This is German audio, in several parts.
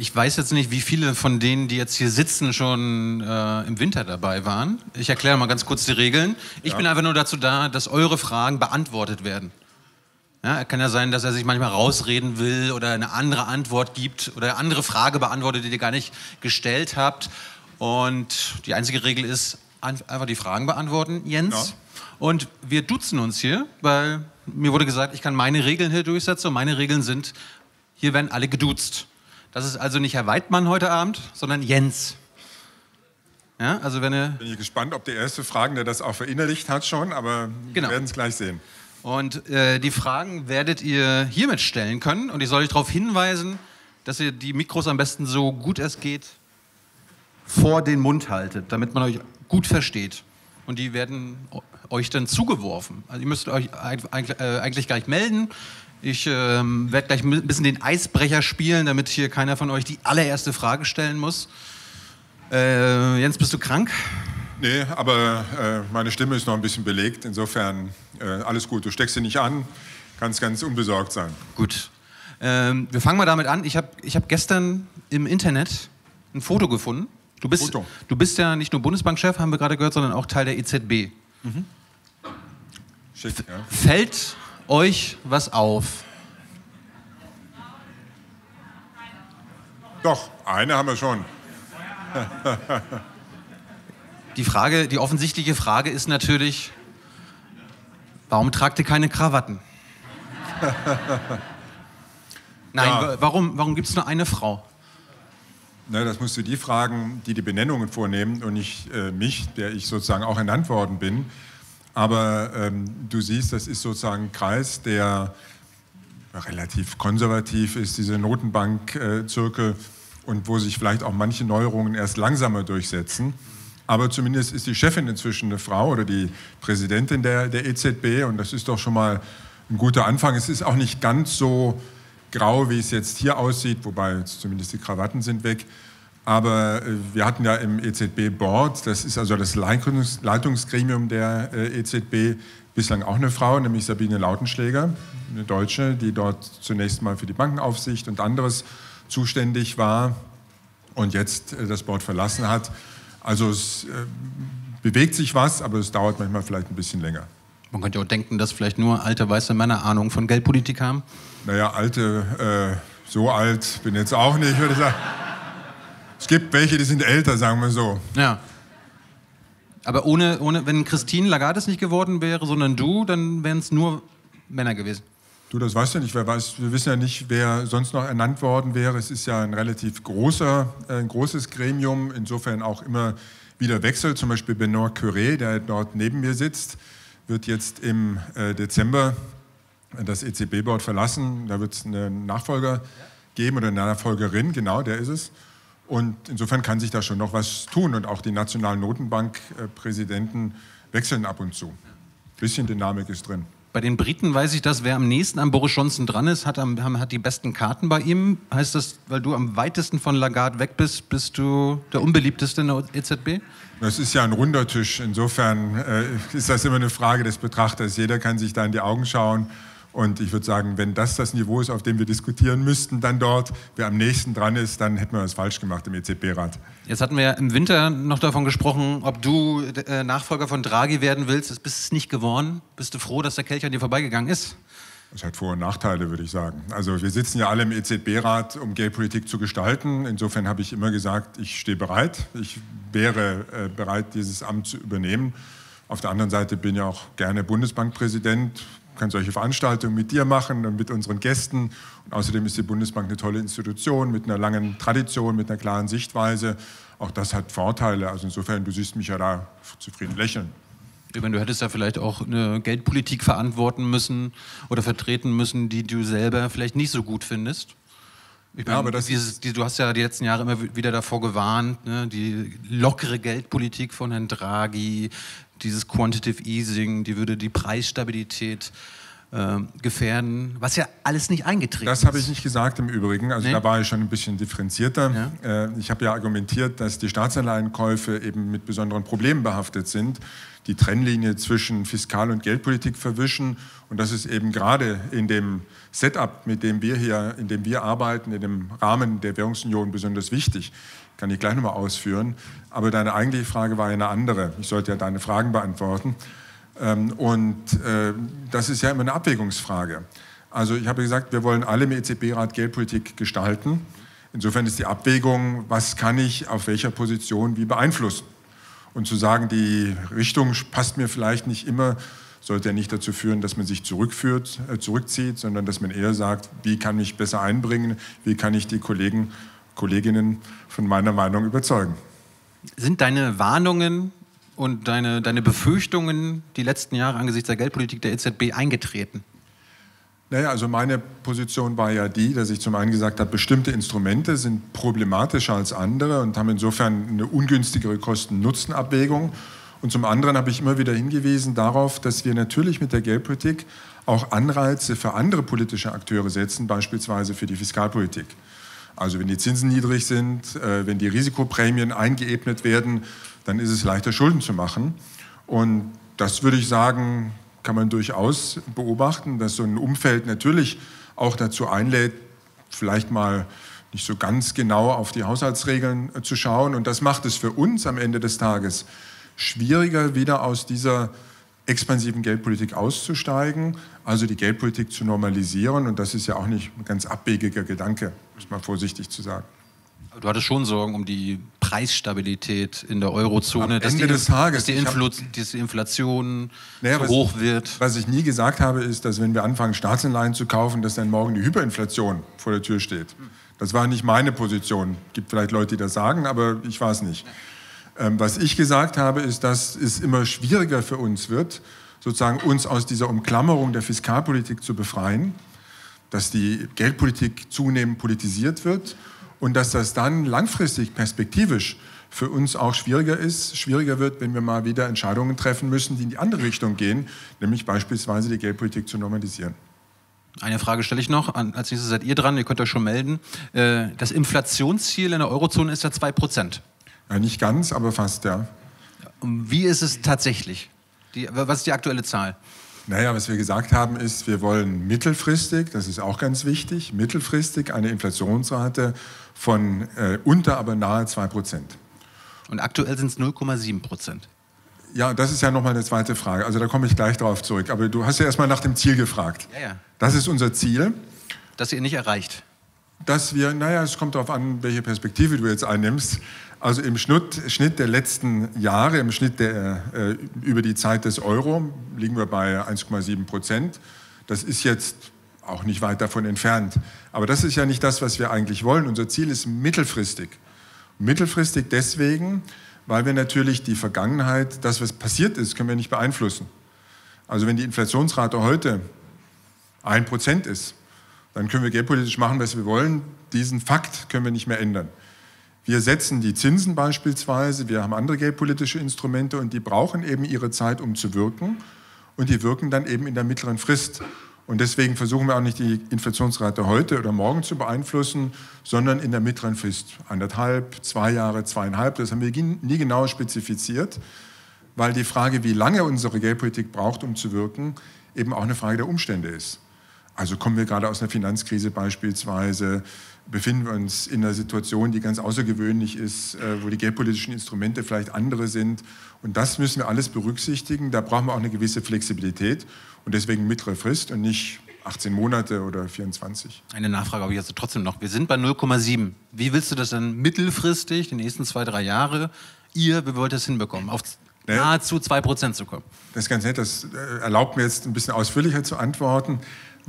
Ich weiß jetzt nicht, wie viele von denen, die jetzt hier sitzen, schon äh, im Winter dabei waren. Ich erkläre mal ganz kurz die Regeln. Ich ja. bin einfach nur dazu da, dass eure Fragen beantwortet werden. Ja, kann ja sein, dass er sich manchmal rausreden will oder eine andere Antwort gibt oder eine andere Frage beantwortet, die ihr gar nicht gestellt habt. Und die einzige Regel ist, einfach die Fragen beantworten, Jens. Ja. Und wir duzen uns hier, weil mir wurde gesagt, ich kann meine Regeln hier durchsetzen und meine Regeln sind, hier werden alle geduzt. Das ist also nicht Herr Weidmann heute Abend, sondern Jens. Ja, also wenn er Bin ich gespannt, ob der erste Fragende das auch verinnerlicht hat schon, aber genau. wir werden es gleich sehen. Und äh, die Fragen werdet ihr hiermit stellen können. Und ich soll euch darauf hinweisen, dass ihr die Mikros am besten so gut es geht vor den Mund haltet, damit man euch gut versteht. Und die werden euch dann zugeworfen. Also ihr müsst euch eigentlich, äh, eigentlich gleich melden. Ich ähm, werde gleich ein bisschen den Eisbrecher spielen, damit hier keiner von euch die allererste Frage stellen muss. Äh, Jens, bist du krank? Nee, aber äh, meine Stimme ist noch ein bisschen belegt. Insofern äh, alles gut. Du steckst sie nicht an, kannst ganz unbesorgt sein. Gut. Ähm, wir fangen mal damit an. Ich habe ich hab gestern im Internet ein Foto gefunden. Du bist, Foto. du bist ja nicht nur Bundesbankchef, haben wir gerade gehört, sondern auch Teil der EZB. Mhm. Schick, ja. Fällt euch was auf? Doch, eine haben wir schon. die Frage, die offensichtliche Frage ist natürlich, warum tragt ihr keine Krawatten? Nein, ja. warum, warum gibt es nur eine Frau? Na, das musst du die fragen, die die Benennungen vornehmen und nicht äh, mich, der ich sozusagen auch ernannt worden bin. Aber ähm, du siehst, das ist sozusagen ein Kreis, der relativ konservativ ist, diese Notenbank-Zirkel, und wo sich vielleicht auch manche Neuerungen erst langsamer durchsetzen. Aber zumindest ist die Chefin inzwischen eine Frau oder die Präsidentin der, der EZB und das ist doch schon mal ein guter Anfang. Es ist auch nicht ganz so grau, wie es jetzt hier aussieht, wobei zumindest die Krawatten sind weg. Aber äh, wir hatten ja im EZB-Board, das ist also das Leitungsgremium der äh, EZB, bislang auch eine Frau, nämlich Sabine Lautenschläger, eine Deutsche, die dort zunächst mal für die Bankenaufsicht und anderes zuständig war und jetzt äh, das Board verlassen hat. Also es bewegt sich was, aber es dauert manchmal vielleicht ein bisschen länger. Man könnte auch denken, dass vielleicht nur alte weiße Männer Ahnung von Geldpolitik haben. Naja, alte, äh, so alt bin jetzt auch nicht, würde ich sagen. Es gibt welche, die sind älter, sagen wir so. Ja. Aber ohne, ohne, wenn Christine Lagarde es nicht geworden wäre, sondern du, dann wären es nur Männer gewesen. Du, das weißt du nicht. Wer weiß, wir wissen ja nicht, wer sonst noch ernannt worden wäre. Es ist ja ein relativ großer, äh, ein großes Gremium, insofern auch immer wieder Wechsel. Zum Beispiel Benoit Curé, der dort neben mir sitzt, wird jetzt im äh, Dezember das EZB-Board verlassen. Da wird es einen Nachfolger geben oder eine Nachfolgerin, genau, der ist es. Und insofern kann sich da schon noch was tun. Und auch die nationalen Notenbankpräsidenten wechseln ab und zu. Ein bisschen Dynamik ist drin. Bei den Briten weiß ich das, wer am nächsten an Boris Johnson dran ist, hat, hat die besten Karten bei ihm. Heißt das, weil du am weitesten von Lagarde weg bist, bist du der unbeliebteste in der EZB? Das ist ja ein runder Tisch. Insofern äh, ist das immer eine Frage des Betrachters. Jeder kann sich da in die Augen schauen und ich würde sagen, wenn das das Niveau ist, auf dem wir diskutieren müssten, dann dort, wer am nächsten dran ist, dann hätten wir was falsch gemacht im EZB-Rat. Jetzt hatten wir ja im Winter noch davon gesprochen, ob du äh, Nachfolger von Draghi werden willst. Das bist es nicht geworden. Bist du froh, dass der Kelch an dir vorbeigegangen ist? Das hat Vor- und Nachteile, würde ich sagen. Also wir sitzen ja alle im EZB-Rat, um Geldpolitik zu gestalten. Insofern habe ich immer gesagt, ich stehe bereit. Ich wäre äh, bereit, dieses Amt zu übernehmen. Auf der anderen Seite bin ich auch gerne Bundesbankpräsident, kann solche Veranstaltungen mit dir machen und mit unseren Gästen. Und außerdem ist die Bundesbank eine tolle Institution mit einer langen Tradition, mit einer klaren Sichtweise. Auch das hat Vorteile. Also insofern, du siehst mich ja da zufrieden lächeln. Ich meine, du hättest ja vielleicht auch eine Geldpolitik verantworten müssen oder vertreten müssen, die du selber vielleicht nicht so gut findest. Ich meine, ja, aber dieses, die, du hast ja die letzten Jahre immer wieder davor gewarnt, ne? die lockere Geldpolitik von Herrn Draghi, dieses Quantitative Easing, die würde die Preisstabilität äh, gefährden, was ja alles nicht eingetreten das ist. Das habe ich nicht gesagt im Übrigen. Also nee? da war ich schon ein bisschen differenzierter. Ja. Äh, ich habe ja argumentiert, dass die Staatsanleihenkäufe eben mit besonderen Problemen behaftet sind, die Trennlinie zwischen Fiskal- und Geldpolitik verwischen und das ist eben gerade in dem Setup, mit dem wir hier, in dem wir arbeiten, in dem Rahmen der Währungsunion besonders wichtig. Kann ich gleich nochmal ausführen. Aber deine eigentliche Frage war ja eine andere. Ich sollte ja deine Fragen beantworten. Ähm, und äh, das ist ja immer eine Abwägungsfrage. Also ich habe gesagt, wir wollen alle im EZB-Rat Geldpolitik gestalten. Insofern ist die Abwägung, was kann ich auf welcher Position wie beeinflussen. Und zu sagen, die Richtung passt mir vielleicht nicht immer, sollte ja nicht dazu führen, dass man sich zurückführt, äh, zurückzieht, sondern dass man eher sagt, wie kann ich besser einbringen, wie kann ich die Kollegen, Kolleginnen von meiner Meinung überzeugen. Sind deine Warnungen und deine, deine Befürchtungen die letzten Jahre angesichts der Geldpolitik der EZB eingetreten? Naja, also meine Position war ja die, dass ich zum einen gesagt habe, bestimmte Instrumente sind problematischer als andere und haben insofern eine ungünstigere Kosten-Nutzen-Abwägung. Und zum anderen habe ich immer wieder hingewiesen darauf, dass wir natürlich mit der Geldpolitik auch Anreize für andere politische Akteure setzen, beispielsweise für die Fiskalpolitik. Also wenn die Zinsen niedrig sind, äh, wenn die Risikoprämien eingeebnet werden, dann ist es leichter, Schulden zu machen. Und das würde ich sagen, kann man durchaus beobachten, dass so ein Umfeld natürlich auch dazu einlädt, vielleicht mal nicht so ganz genau auf die Haushaltsregeln zu schauen. Und das macht es für uns am Ende des Tages schwieriger, wieder aus dieser expansiven Geldpolitik auszusteigen, also die Geldpolitik zu normalisieren. Und das ist ja auch nicht ein ganz abwegiger Gedanke, muss man vorsichtig zu sagen. Du hattest schon Sorgen um die Preisstabilität in der Eurozone, Am dass, Ende die, des Tages, dass die, Infl die Inflation naja, so hoch wird. Was ich nie gesagt habe, ist, dass wenn wir anfangen, Staatsanleihen zu kaufen, dass dann morgen die Hyperinflation vor der Tür steht. Das war nicht meine Position. Es gibt vielleicht Leute, die das sagen, aber ich war es nicht. Ähm, was ich gesagt habe, ist, dass es immer schwieriger für uns wird, sozusagen uns aus dieser Umklammerung der Fiskalpolitik zu befreien, dass die Geldpolitik zunehmend politisiert wird und dass das dann langfristig perspektivisch für uns auch schwieriger ist, schwieriger wird, wenn wir mal wieder Entscheidungen treffen müssen, die in die andere Richtung gehen, nämlich beispielsweise die Geldpolitik zu normalisieren. Eine Frage stelle ich noch. Als nächstes seid ihr dran, ihr könnt euch schon melden. Äh, das Inflationsziel in der Eurozone ist ja 2 Prozent. Ja, nicht ganz, aber fast, ja. Wie ist es tatsächlich? Die, was ist die aktuelle Zahl? Naja, was wir gesagt haben ist, wir wollen mittelfristig, das ist auch ganz wichtig, mittelfristig eine Inflationsrate von äh, unter, aber nahe 2 Prozent. Und aktuell sind es 0,7 Prozent. Ja, das ist ja nochmal eine zweite Frage. Also da komme ich gleich darauf zurück. Aber du hast ja erstmal nach dem Ziel gefragt. Ja, ja. Das ist unser Ziel. Das ihr nicht erreicht. Dass wir, naja, es kommt darauf an, welche Perspektive du jetzt einnimmst. Also im Schnitt, Schnitt der letzten Jahre, im Schnitt der, äh, über die Zeit des Euro, liegen wir bei 1,7 Prozent. Das ist jetzt auch nicht weit davon entfernt. Aber das ist ja nicht das, was wir eigentlich wollen. Unser Ziel ist mittelfristig. Mittelfristig deswegen, weil wir natürlich die Vergangenheit, das, was passiert ist, können wir nicht beeinflussen. Also wenn die Inflationsrate heute 1% ist, dann können wir geldpolitisch machen, was wir wollen. Diesen Fakt können wir nicht mehr ändern. Wir setzen die Zinsen beispielsweise, wir haben andere geldpolitische Instrumente und die brauchen eben ihre Zeit, um zu wirken. Und die wirken dann eben in der mittleren Frist. Und deswegen versuchen wir auch nicht die Inflationsrate heute oder morgen zu beeinflussen, sondern in der mittleren Frist. Anderthalb, zwei Jahre, zweieinhalb, das haben wir nie genau spezifiziert, weil die Frage, wie lange unsere Geldpolitik braucht, um zu wirken, eben auch eine Frage der Umstände ist. Also kommen wir gerade aus einer Finanzkrise beispielsweise, befinden wir uns in einer Situation, die ganz außergewöhnlich ist, äh, wo die geldpolitischen Instrumente vielleicht andere sind. Und das müssen wir alles berücksichtigen. Da brauchen wir auch eine gewisse Flexibilität und deswegen mittlere Frist und nicht 18 Monate oder 24. Eine Nachfrage habe ich also trotzdem noch. Wir sind bei 0,7. Wie willst du das dann mittelfristig, die nächsten zwei, drei Jahre, ihr, wie wollt ihr das hinbekommen? Auf nahezu 2 Prozent zu kommen. Das ist ganz nett. Das äh, erlaubt mir jetzt ein bisschen ausführlicher zu antworten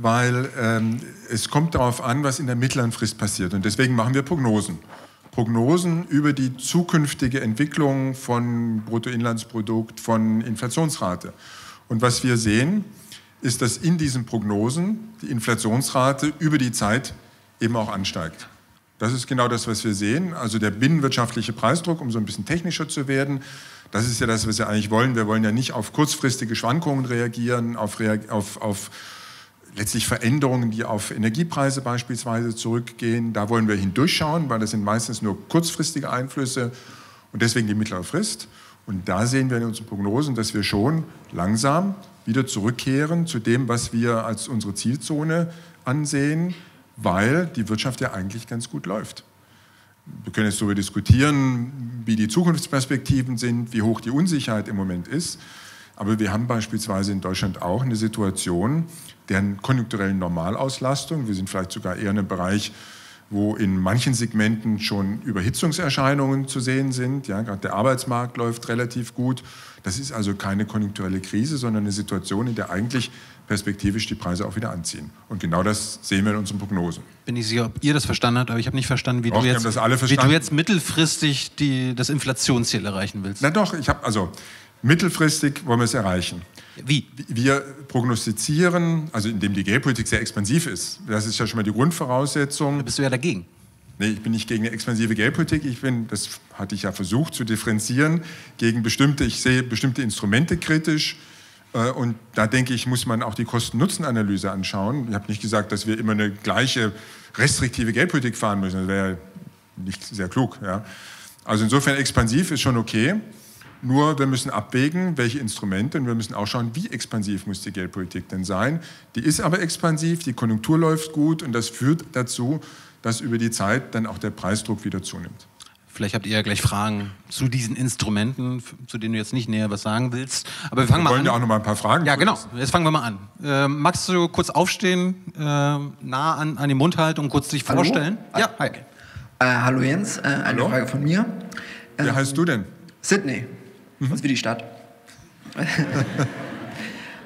weil ähm, es kommt darauf an, was in der mittleren Frist passiert. Und deswegen machen wir Prognosen. Prognosen über die zukünftige Entwicklung von Bruttoinlandsprodukt, von Inflationsrate. Und was wir sehen, ist, dass in diesen Prognosen die Inflationsrate über die Zeit eben auch ansteigt. Das ist genau das, was wir sehen. Also der binnenwirtschaftliche Preisdruck, um so ein bisschen technischer zu werden, das ist ja das, was wir eigentlich wollen. Wir wollen ja nicht auf kurzfristige Schwankungen reagieren, auf, auf, auf letztlich Veränderungen, die auf Energiepreise beispielsweise zurückgehen. Da wollen wir hindurchschauen, weil das sind meistens nur kurzfristige Einflüsse und deswegen die mittlere Frist. Und da sehen wir in unseren Prognosen, dass wir schon langsam wieder zurückkehren zu dem, was wir als unsere Zielzone ansehen, weil die Wirtschaft ja eigentlich ganz gut läuft. Wir können jetzt darüber diskutieren, wie die Zukunftsperspektiven sind, wie hoch die Unsicherheit im Moment ist. Aber wir haben beispielsweise in Deutschland auch eine Situation deren konjunkturellen Normalauslastung. Wir sind vielleicht sogar eher in einem Bereich, wo in manchen Segmenten schon Überhitzungserscheinungen zu sehen sind. Ja, gerade der Arbeitsmarkt läuft relativ gut. Das ist also keine konjunkturelle Krise, sondern eine Situation, in der eigentlich perspektivisch die Preise auch wieder anziehen. Und genau das sehen wir in unseren Prognosen. Bin ich sicher, ob ihr das verstanden habt, aber ich habe nicht verstanden, wie, doch, du, jetzt, wie du jetzt mittelfristig die, das Inflationsziel erreichen willst. Na doch, ich habe also mittelfristig wollen wir es erreichen. Wie? Wir prognostizieren, also indem die Geldpolitik sehr expansiv ist. Das ist ja schon mal die Grundvoraussetzung. Da bist du ja dagegen. Nee, ich bin nicht gegen eine expansive Geldpolitik. Ich bin, das hatte ich ja versucht zu differenzieren, gegen bestimmte, ich sehe bestimmte Instrumente kritisch. Äh, und da denke ich, muss man auch die Kosten-Nutzen-Analyse anschauen. Ich habe nicht gesagt, dass wir immer eine gleiche restriktive Geldpolitik fahren müssen. Das wäre ja nicht sehr klug. Ja. Also insofern expansiv ist schon okay. Nur wir müssen abwägen, welche Instrumente und wir müssen auch schauen, wie expansiv muss die Geldpolitik denn sein. Die ist aber expansiv, die Konjunktur läuft gut und das führt dazu, dass über die Zeit dann auch der Preisdruck wieder zunimmt. Vielleicht habt ihr ja gleich Fragen zu diesen Instrumenten, zu denen du jetzt nicht näher was sagen willst. Aber wir fangen wir mal an. ja auch noch mal ein paar Fragen. Ja, genau. Jetzt fangen wir mal an. Äh, magst du kurz aufstehen, äh, nah an, an den Mund halten und kurz dich hallo? vorstellen? Ja, hi. Äh, hallo Jens, äh, eine hallo? Frage von mir. Wie ähm, heißt du denn? Sydney. Mhm. Das ist wie die Stadt.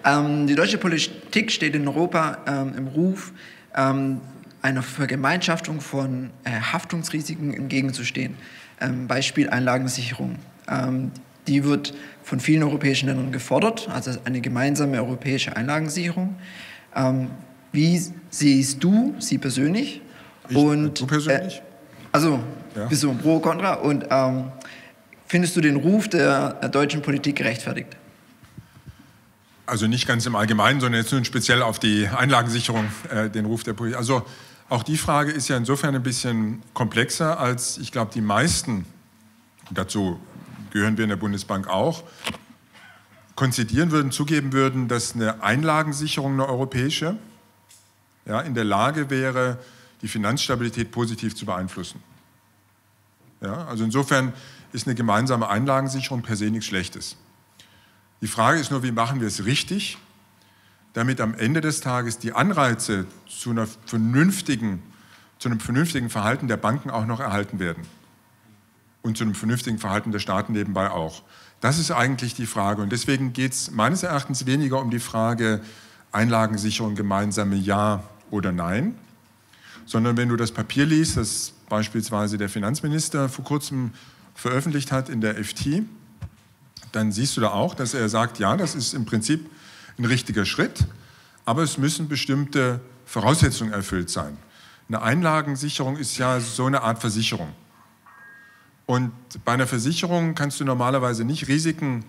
ähm, die deutsche Politik steht in Europa ähm, im Ruf, ähm, einer Vergemeinschaftung von äh, Haftungsrisiken entgegenzustehen. Ähm, Beispiel Einlagensicherung. Ähm, die wird von vielen europäischen Ländern gefordert, also eine gemeinsame europäische Einlagensicherung. Ähm, wie siehst du sie persönlich? Ich, und, du persönlich? Äh, also, ja. bist du ein Pro, Contra? Und ähm, Findest du den Ruf der deutschen Politik gerechtfertigt? Also nicht ganz im Allgemeinen, sondern jetzt nur speziell auf die Einlagensicherung, äh, den Ruf der Politik. Also auch die Frage ist ja insofern ein bisschen komplexer, als ich glaube, die meisten, dazu gehören wir in der Bundesbank auch, konzidieren würden, zugeben würden, dass eine Einlagensicherung, eine europäische, ja, in der Lage wäre, die Finanzstabilität positiv zu beeinflussen. Ja, also insofern ist eine gemeinsame Einlagensicherung per se nichts Schlechtes. Die Frage ist nur, wie machen wir es richtig, damit am Ende des Tages die Anreize zu, einer vernünftigen, zu einem vernünftigen Verhalten der Banken auch noch erhalten werden. Und zu einem vernünftigen Verhalten der Staaten nebenbei auch. Das ist eigentlich die Frage. Und deswegen geht es meines Erachtens weniger um die Frage Einlagensicherung gemeinsame Ja oder Nein, sondern wenn du das Papier liest, das beispielsweise der Finanzminister vor kurzem veröffentlicht hat in der FT, dann siehst du da auch, dass er sagt, ja, das ist im Prinzip ein richtiger Schritt, aber es müssen bestimmte Voraussetzungen erfüllt sein. Eine Einlagensicherung ist ja so eine Art Versicherung. Und bei einer Versicherung kannst du normalerweise nicht Risiken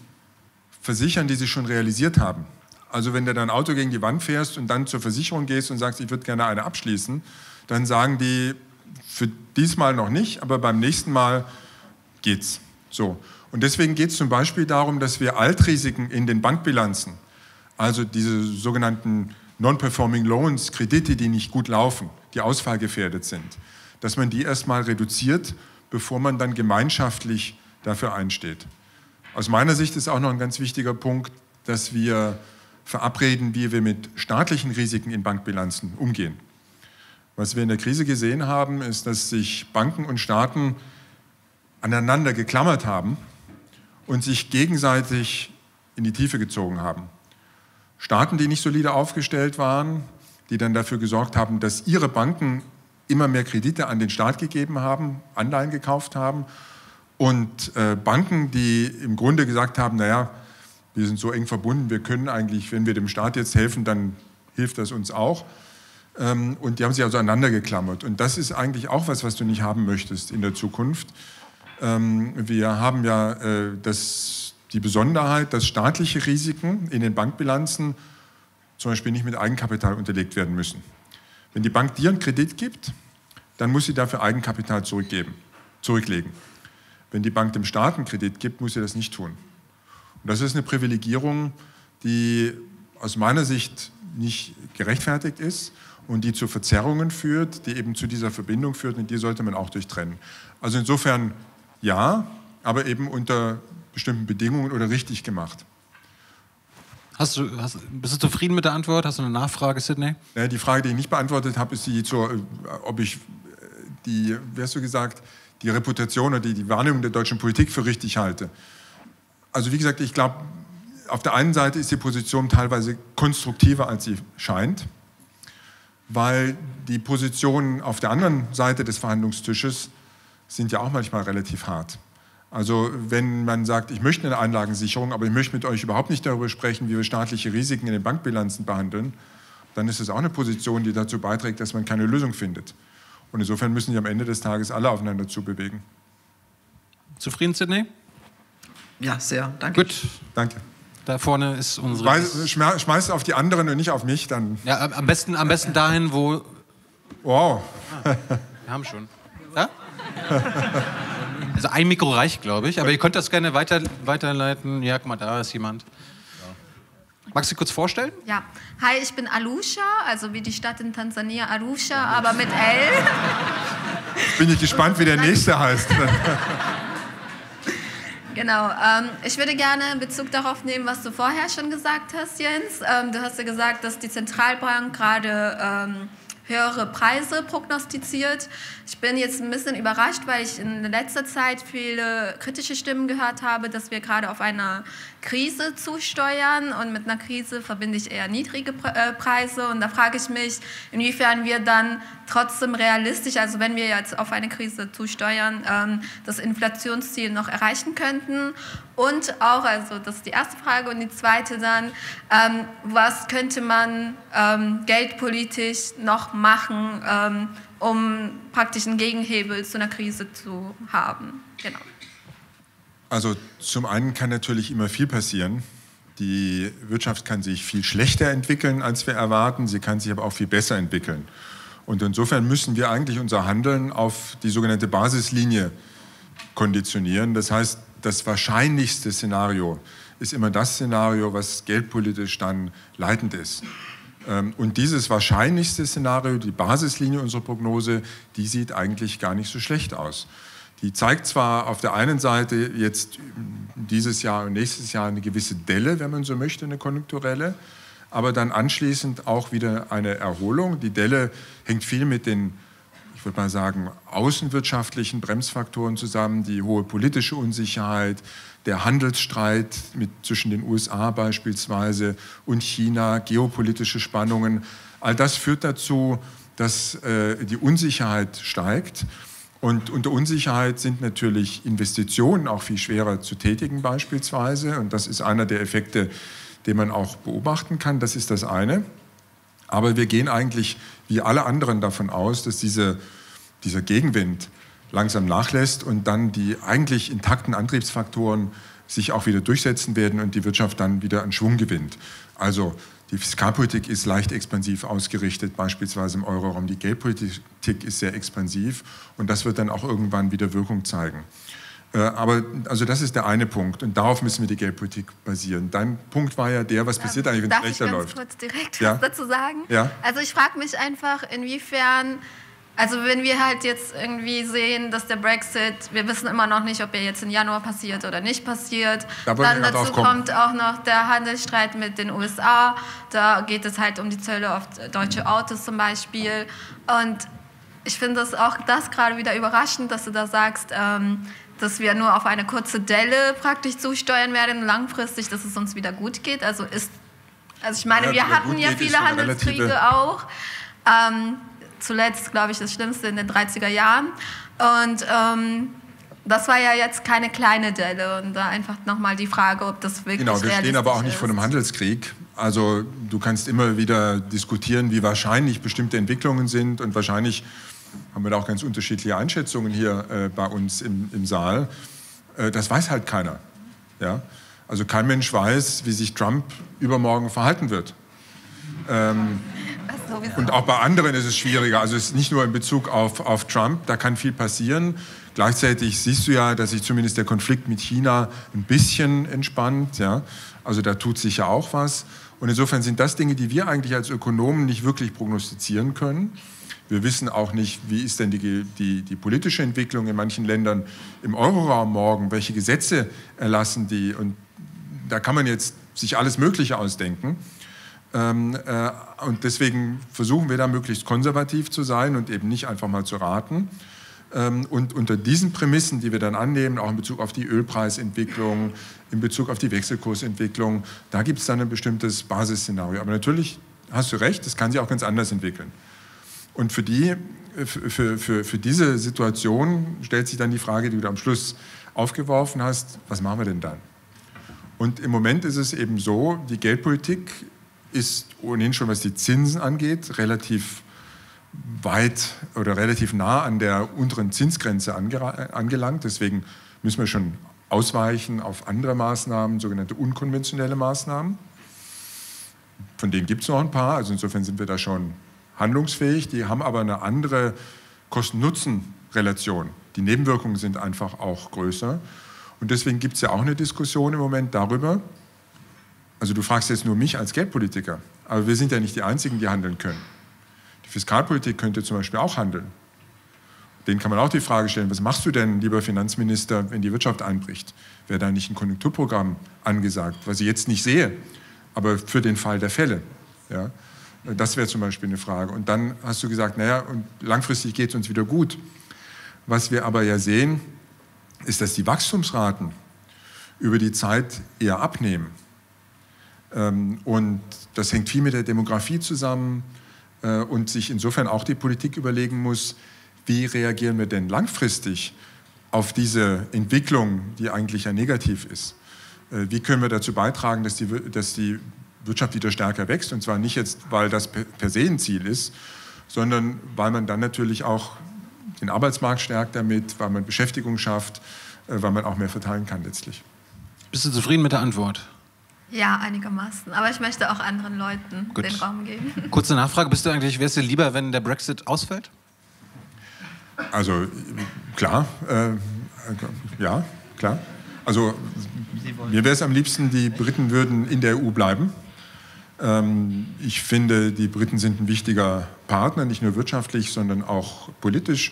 versichern, die sie schon realisiert haben. Also wenn du dein Auto gegen die Wand fährst und dann zur Versicherung gehst und sagst, ich würde gerne eine abschließen, dann sagen die, für diesmal noch nicht, aber beim nächsten Mal geht's. So. Und deswegen geht es zum Beispiel darum, dass wir Altrisiken in den Bankbilanzen, also diese sogenannten Non-Performing Loans, Kredite, die nicht gut laufen, die ausfallgefährdet sind, dass man die erstmal reduziert, bevor man dann gemeinschaftlich dafür einsteht. Aus meiner Sicht ist auch noch ein ganz wichtiger Punkt, dass wir verabreden, wie wir mit staatlichen Risiken in Bankbilanzen umgehen. Was wir in der Krise gesehen haben, ist, dass sich Banken und Staaten aneinander geklammert haben und sich gegenseitig in die Tiefe gezogen haben. Staaten, die nicht solide aufgestellt waren, die dann dafür gesorgt haben, dass ihre Banken immer mehr Kredite an den Staat gegeben haben, Anleihen gekauft haben und äh, Banken, die im Grunde gesagt haben, naja, wir sind so eng verbunden, wir können eigentlich, wenn wir dem Staat jetzt helfen, dann hilft das uns auch. Ähm, und die haben sich also geklammert. Und das ist eigentlich auch was, was du nicht haben möchtest in der Zukunft. Ähm, wir haben ja äh, das, die Besonderheit, dass staatliche Risiken in den Bankbilanzen zum Beispiel nicht mit Eigenkapital unterlegt werden müssen. Wenn die Bank dir einen Kredit gibt, dann muss sie dafür Eigenkapital zurückgeben, zurücklegen. Wenn die Bank dem Staat einen Kredit gibt, muss sie das nicht tun. Und das ist eine Privilegierung, die aus meiner Sicht nicht gerechtfertigt ist und die zu Verzerrungen führt, die eben zu dieser Verbindung führt und die sollte man auch durchtrennen. Also insofern ja, aber eben unter bestimmten Bedingungen oder richtig gemacht. Hast du, hast, bist du zufrieden mit der Antwort? Hast du eine Nachfrage, Sidney? Ja, die Frage, die ich nicht beantwortet habe, ist die zur, äh, ob ich äh, die, wie hast du gesagt, die Reputation oder die, die Wahrnehmung der deutschen Politik für richtig halte. Also wie gesagt, ich glaube, auf der einen Seite ist die Position teilweise konstruktiver, als sie scheint, weil die Positionen auf der anderen Seite des Verhandlungstisches sind ja auch manchmal relativ hart. Also wenn man sagt, ich möchte eine Einlagensicherung, aber ich möchte mit euch überhaupt nicht darüber sprechen, wie wir staatliche Risiken in den Bankbilanzen behandeln, dann ist es auch eine Position, die dazu beiträgt, dass man keine Lösung findet. Und insofern müssen die am Ende des Tages alle aufeinander zubewegen. Zufrieden, Sidney? Ja, sehr. Danke. Gut. Danke. Da vorne ist unsere. Schmeiß, schmeiß auf die anderen und nicht auf mich, dann. Ja, am besten, am besten dahin, wo. Wow. Ah, wir haben schon. Ja? Also ein Mikro reicht, glaube ich, aber ihr könnt das gerne weiter, weiterleiten. Ja, guck mal, da ist jemand. Magst du dich kurz vorstellen? Ja. Hi, ich bin Arusha, also wie die Stadt in Tansania, Arusha, aber mit L. Bin ich gespannt, wie der nächste heißt. Genau. Ähm, ich würde gerne Bezug darauf nehmen, was du vorher schon gesagt hast, Jens. Ähm, du hast ja gesagt, dass die Zentralbank gerade ähm, höhere Preise prognostiziert. Ich bin jetzt ein bisschen überrascht, weil ich in letzter Zeit viele kritische Stimmen gehört habe, dass wir gerade auf eine Krise zusteuern und mit einer Krise verbinde ich eher niedrige äh, Preise und da frage ich mich, inwiefern wir dann trotzdem realistisch, also wenn wir jetzt auf eine Krise zusteuern, ähm, das Inflationsziel noch erreichen könnten und auch, also das ist die erste Frage und die zweite dann, ähm, was könnte man ähm, geldpolitisch noch machen, um praktisch einen Gegenhebel zu einer Krise zu haben? Genau. Also zum einen kann natürlich immer viel passieren. Die Wirtschaft kann sich viel schlechter entwickeln, als wir erwarten. Sie kann sich aber auch viel besser entwickeln. Und insofern müssen wir eigentlich unser Handeln auf die sogenannte Basislinie konditionieren. Das heißt, das wahrscheinlichste Szenario ist immer das Szenario, was geldpolitisch dann leitend ist. Ähm, und dieses wahrscheinlichste Szenario, die Basislinie unserer Prognose, die sieht eigentlich gar nicht so schlecht aus. Die zeigt zwar auf der einen Seite jetzt dieses Jahr und nächstes Jahr eine gewisse Delle, wenn man so möchte, eine konjunkturelle, aber dann anschließend auch wieder eine Erholung. Die Delle hängt viel mit den, ich würde mal sagen, außenwirtschaftlichen Bremsfaktoren zusammen, die hohe politische Unsicherheit, der Handelsstreit mit, zwischen den USA beispielsweise und China, geopolitische Spannungen. All das führt dazu, dass äh, die Unsicherheit steigt. Und unter Unsicherheit sind natürlich Investitionen auch viel schwerer zu tätigen beispielsweise. Und das ist einer der Effekte, den man auch beobachten kann. Das ist das eine. Aber wir gehen eigentlich wie alle anderen davon aus, dass diese, dieser Gegenwind langsam nachlässt und dann die eigentlich intakten Antriebsfaktoren sich auch wieder durchsetzen werden und die Wirtschaft dann wieder an Schwung gewinnt. Also die Fiskalpolitik ist leicht expansiv ausgerichtet, beispielsweise im Euroraum. Die Geldpolitik ist sehr expansiv und das wird dann auch irgendwann wieder Wirkung zeigen. Äh, aber also das ist der eine Punkt und darauf müssen wir die Geldpolitik basieren. Dein Punkt war ja der, was passiert eigentlich, wenn es schlechter läuft. Darf ich ganz kurz direkt ja? was dazu sagen? Ja? Also ich frage mich einfach, inwiefern also wenn wir halt jetzt irgendwie sehen, dass der Brexit, wir wissen immer noch nicht, ob er jetzt im Januar passiert oder nicht passiert. Da Dann dazu kommt auch noch der Handelsstreit mit den USA. Da geht es halt um die Zölle auf deutsche Autos zum Beispiel. Und ich finde das auch das gerade wieder überraschend, dass du da sagst, ähm, dass wir nur auf eine kurze Delle praktisch zusteuern werden, langfristig, dass es uns wieder gut geht. Also ist, also ich meine, ja, wir hatten ja viele Handelskriege auch. Ähm, zuletzt, glaube ich, das Schlimmste in den 30er Jahren. Und ähm, das war ja jetzt keine kleine Delle. Und da einfach nochmal die Frage, ob das wirklich Genau, wir stehen aber auch nicht ist. vor einem Handelskrieg. Also du kannst immer wieder diskutieren, wie wahrscheinlich bestimmte Entwicklungen sind. Und wahrscheinlich haben wir da auch ganz unterschiedliche Einschätzungen hier äh, bei uns im, im Saal. Äh, das weiß halt keiner. Ja? Also kein Mensch weiß, wie sich Trump übermorgen verhalten wird. Ähm, und auch bei anderen ist es schwieriger. Also es ist nicht nur in Bezug auf, auf Trump, da kann viel passieren. Gleichzeitig siehst du ja, dass sich zumindest der Konflikt mit China ein bisschen entspannt. Ja? Also da tut sich ja auch was. Und insofern sind das Dinge, die wir eigentlich als Ökonomen nicht wirklich prognostizieren können. Wir wissen auch nicht, wie ist denn die, die, die politische Entwicklung in manchen Ländern im Euroraum morgen, welche Gesetze erlassen die. Und da kann man jetzt sich alles Mögliche ausdenken. Ähm, äh, und deswegen versuchen wir da möglichst konservativ zu sein und eben nicht einfach mal zu raten. Ähm, und unter diesen Prämissen, die wir dann annehmen, auch in Bezug auf die Ölpreisentwicklung, in Bezug auf die Wechselkursentwicklung, da gibt es dann ein bestimmtes Basisszenario. Aber natürlich hast du recht, das kann sich auch ganz anders entwickeln. Und für, die, für, für, für diese Situation stellt sich dann die Frage, die du am Schluss aufgeworfen hast, was machen wir denn dann? Und im Moment ist es eben so, die Geldpolitik ist ohnehin schon, was die Zinsen angeht, relativ weit oder relativ nah an der unteren Zinsgrenze angelangt. Deswegen müssen wir schon ausweichen auf andere Maßnahmen, sogenannte unkonventionelle Maßnahmen. Von denen gibt es noch ein paar, also insofern sind wir da schon handlungsfähig. Die haben aber eine andere Kosten-Nutzen-Relation. Die Nebenwirkungen sind einfach auch größer. Und deswegen gibt es ja auch eine Diskussion im Moment darüber, also du fragst jetzt nur mich als Geldpolitiker, aber wir sind ja nicht die Einzigen, die handeln können. Die Fiskalpolitik könnte zum Beispiel auch handeln. Den kann man auch die Frage stellen, was machst du denn, lieber Finanzminister, wenn die Wirtschaft einbricht? Wäre da nicht ein Konjunkturprogramm angesagt, was ich jetzt nicht sehe, aber für den Fall der Fälle? Ja? Das wäre zum Beispiel eine Frage. Und dann hast du gesagt, naja, und langfristig geht es uns wieder gut. Was wir aber ja sehen, ist, dass die Wachstumsraten über die Zeit eher abnehmen. Ähm, und das hängt viel mit der Demografie zusammen äh, und sich insofern auch die Politik überlegen muss, wie reagieren wir denn langfristig auf diese Entwicklung, die eigentlich ja negativ ist. Äh, wie können wir dazu beitragen, dass die, dass die Wirtschaft wieder stärker wächst? Und zwar nicht jetzt, weil das per se ein Ziel ist, sondern weil man dann natürlich auch den Arbeitsmarkt stärkt damit, weil man Beschäftigung schafft, äh, weil man auch mehr verteilen kann letztlich. Bist du zufrieden mit der Antwort? Ja, einigermaßen. Aber ich möchte auch anderen Leuten Gut. den Raum geben. Kurze Nachfrage: Bist du eigentlich, wärst du lieber, wenn der Brexit ausfällt? Also klar, äh, ja, klar. Also mir wäre es am liebsten, die Briten würden in der EU bleiben. Ähm, ich finde, die Briten sind ein wichtiger Partner, nicht nur wirtschaftlich, sondern auch politisch.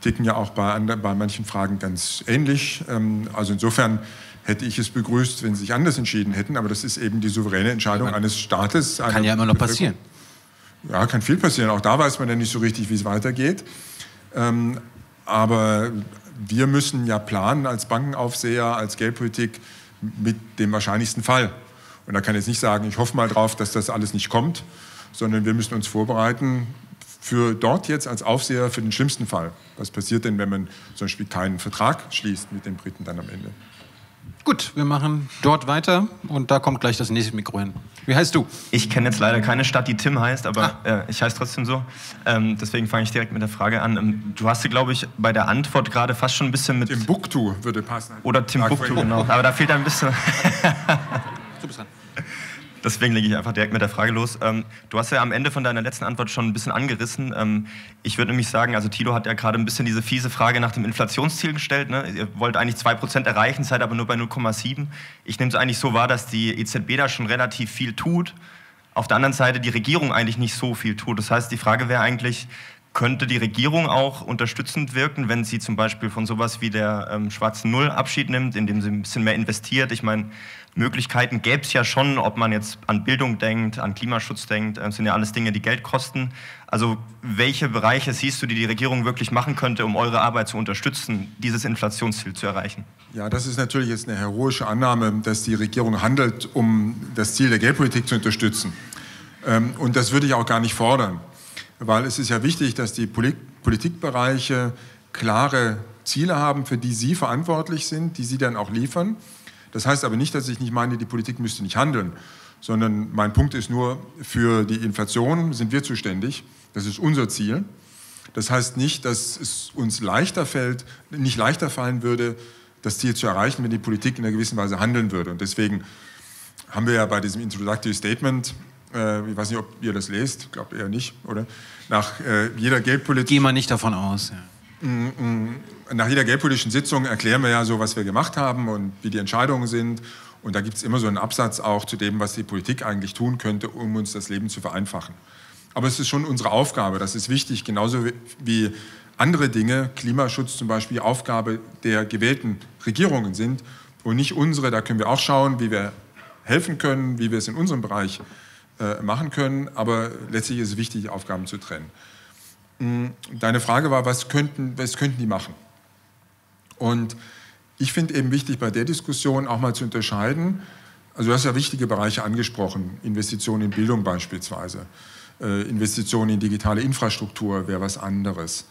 Ticken ja auch bei, bei manchen Fragen ganz ähnlich. Ähm, also insofern hätte ich es begrüßt, wenn sie sich anders entschieden hätten, aber das ist eben die souveräne Entscheidung ja, eines Staates. Kann ja immer noch passieren. Ja, kann viel passieren. Auch da weiß man ja nicht so richtig, wie es weitergeht. Ähm, aber wir müssen ja planen als Bankenaufseher, als Geldpolitik mit dem wahrscheinlichsten Fall. Und da kann ich jetzt nicht sagen, ich hoffe mal drauf, dass das alles nicht kommt, sondern wir müssen uns vorbereiten für dort jetzt als Aufseher für den schlimmsten Fall. Was passiert denn, wenn man zum Beispiel keinen Vertrag schließt mit den Briten dann am Ende? Gut, wir machen dort weiter und da kommt gleich das nächste Mikro hin. Wie heißt du? Ich kenne jetzt leider keine Stadt, die Tim heißt, aber ah. äh, ich heiße trotzdem so. Ähm, deswegen fange ich direkt mit der Frage an. Ähm, du hast sie, glaube ich, bei der Antwort gerade fast schon ein bisschen mit. Timbuktu würde passen. Oder Timbuktu, genau. Aber da fehlt ein bisschen. du bist dran. Deswegen lege ich einfach direkt mit der Frage los. Ähm, du hast ja am Ende von deiner letzten Antwort schon ein bisschen angerissen. Ähm, ich würde nämlich sagen, also Tilo hat ja gerade ein bisschen diese fiese Frage nach dem Inflationsziel gestellt. Ne? Ihr wollt eigentlich 2% erreichen, seid aber nur bei 0,7. Ich nehme es eigentlich so wahr, dass die EZB da schon relativ viel tut. Auf der anderen Seite die Regierung eigentlich nicht so viel tut. Das heißt, die Frage wäre eigentlich, könnte die Regierung auch unterstützend wirken, wenn sie zum Beispiel von sowas wie der ähm, schwarzen Null Abschied nimmt, indem sie ein bisschen mehr investiert? Ich meine, Möglichkeiten gäbe es ja schon, ob man jetzt an Bildung denkt, an Klimaschutz denkt, das sind ja alles Dinge, die Geld kosten. Also welche Bereiche siehst du, die die Regierung wirklich machen könnte, um eure Arbeit zu unterstützen, dieses Inflationsziel zu erreichen? Ja, das ist natürlich jetzt eine heroische Annahme, dass die Regierung handelt, um das Ziel der Geldpolitik zu unterstützen. Ähm, und das würde ich auch gar nicht fordern, weil es ist ja wichtig, dass die Politikbereiche klare Ziele haben, für die sie verantwortlich sind, die sie dann auch liefern. Das heißt aber nicht, dass ich nicht meine, die Politik müsste nicht handeln, sondern mein Punkt ist nur, für die Inflation sind wir zuständig. Das ist unser Ziel. Das heißt nicht, dass es uns leichter fällt, nicht leichter fallen würde, das Ziel zu erreichen, wenn die Politik in einer gewissen Weise handeln würde. Und deswegen haben wir ja bei diesem Introductory Statement äh, ich weiß nicht, ob ihr das lest, glaube eher nicht, oder? Nach äh, jeder Geldpolitik. Geh mal nicht davon aus. Ja. Mm, mm, nach jeder geldpolitischen Sitzung erklären wir ja so, was wir gemacht haben und wie die Entscheidungen sind. Und da gibt es immer so einen Absatz auch zu dem, was die Politik eigentlich tun könnte, um uns das Leben zu vereinfachen. Aber es ist schon unsere Aufgabe, das ist wichtig, genauso wie andere Dinge, Klimaschutz zum Beispiel, Aufgabe der gewählten Regierungen sind und nicht unsere. Da können wir auch schauen, wie wir helfen können, wie wir es in unserem Bereich äh, machen können. Aber letztlich ist es wichtig, Aufgaben zu trennen. Mm, deine Frage war, was könnten, was könnten die machen? Und ich finde eben wichtig bei der Diskussion auch mal zu unterscheiden, also du hast ja wichtige Bereiche angesprochen, Investitionen in Bildung beispielsweise, äh, Investitionen in digitale Infrastruktur wäre was anderes.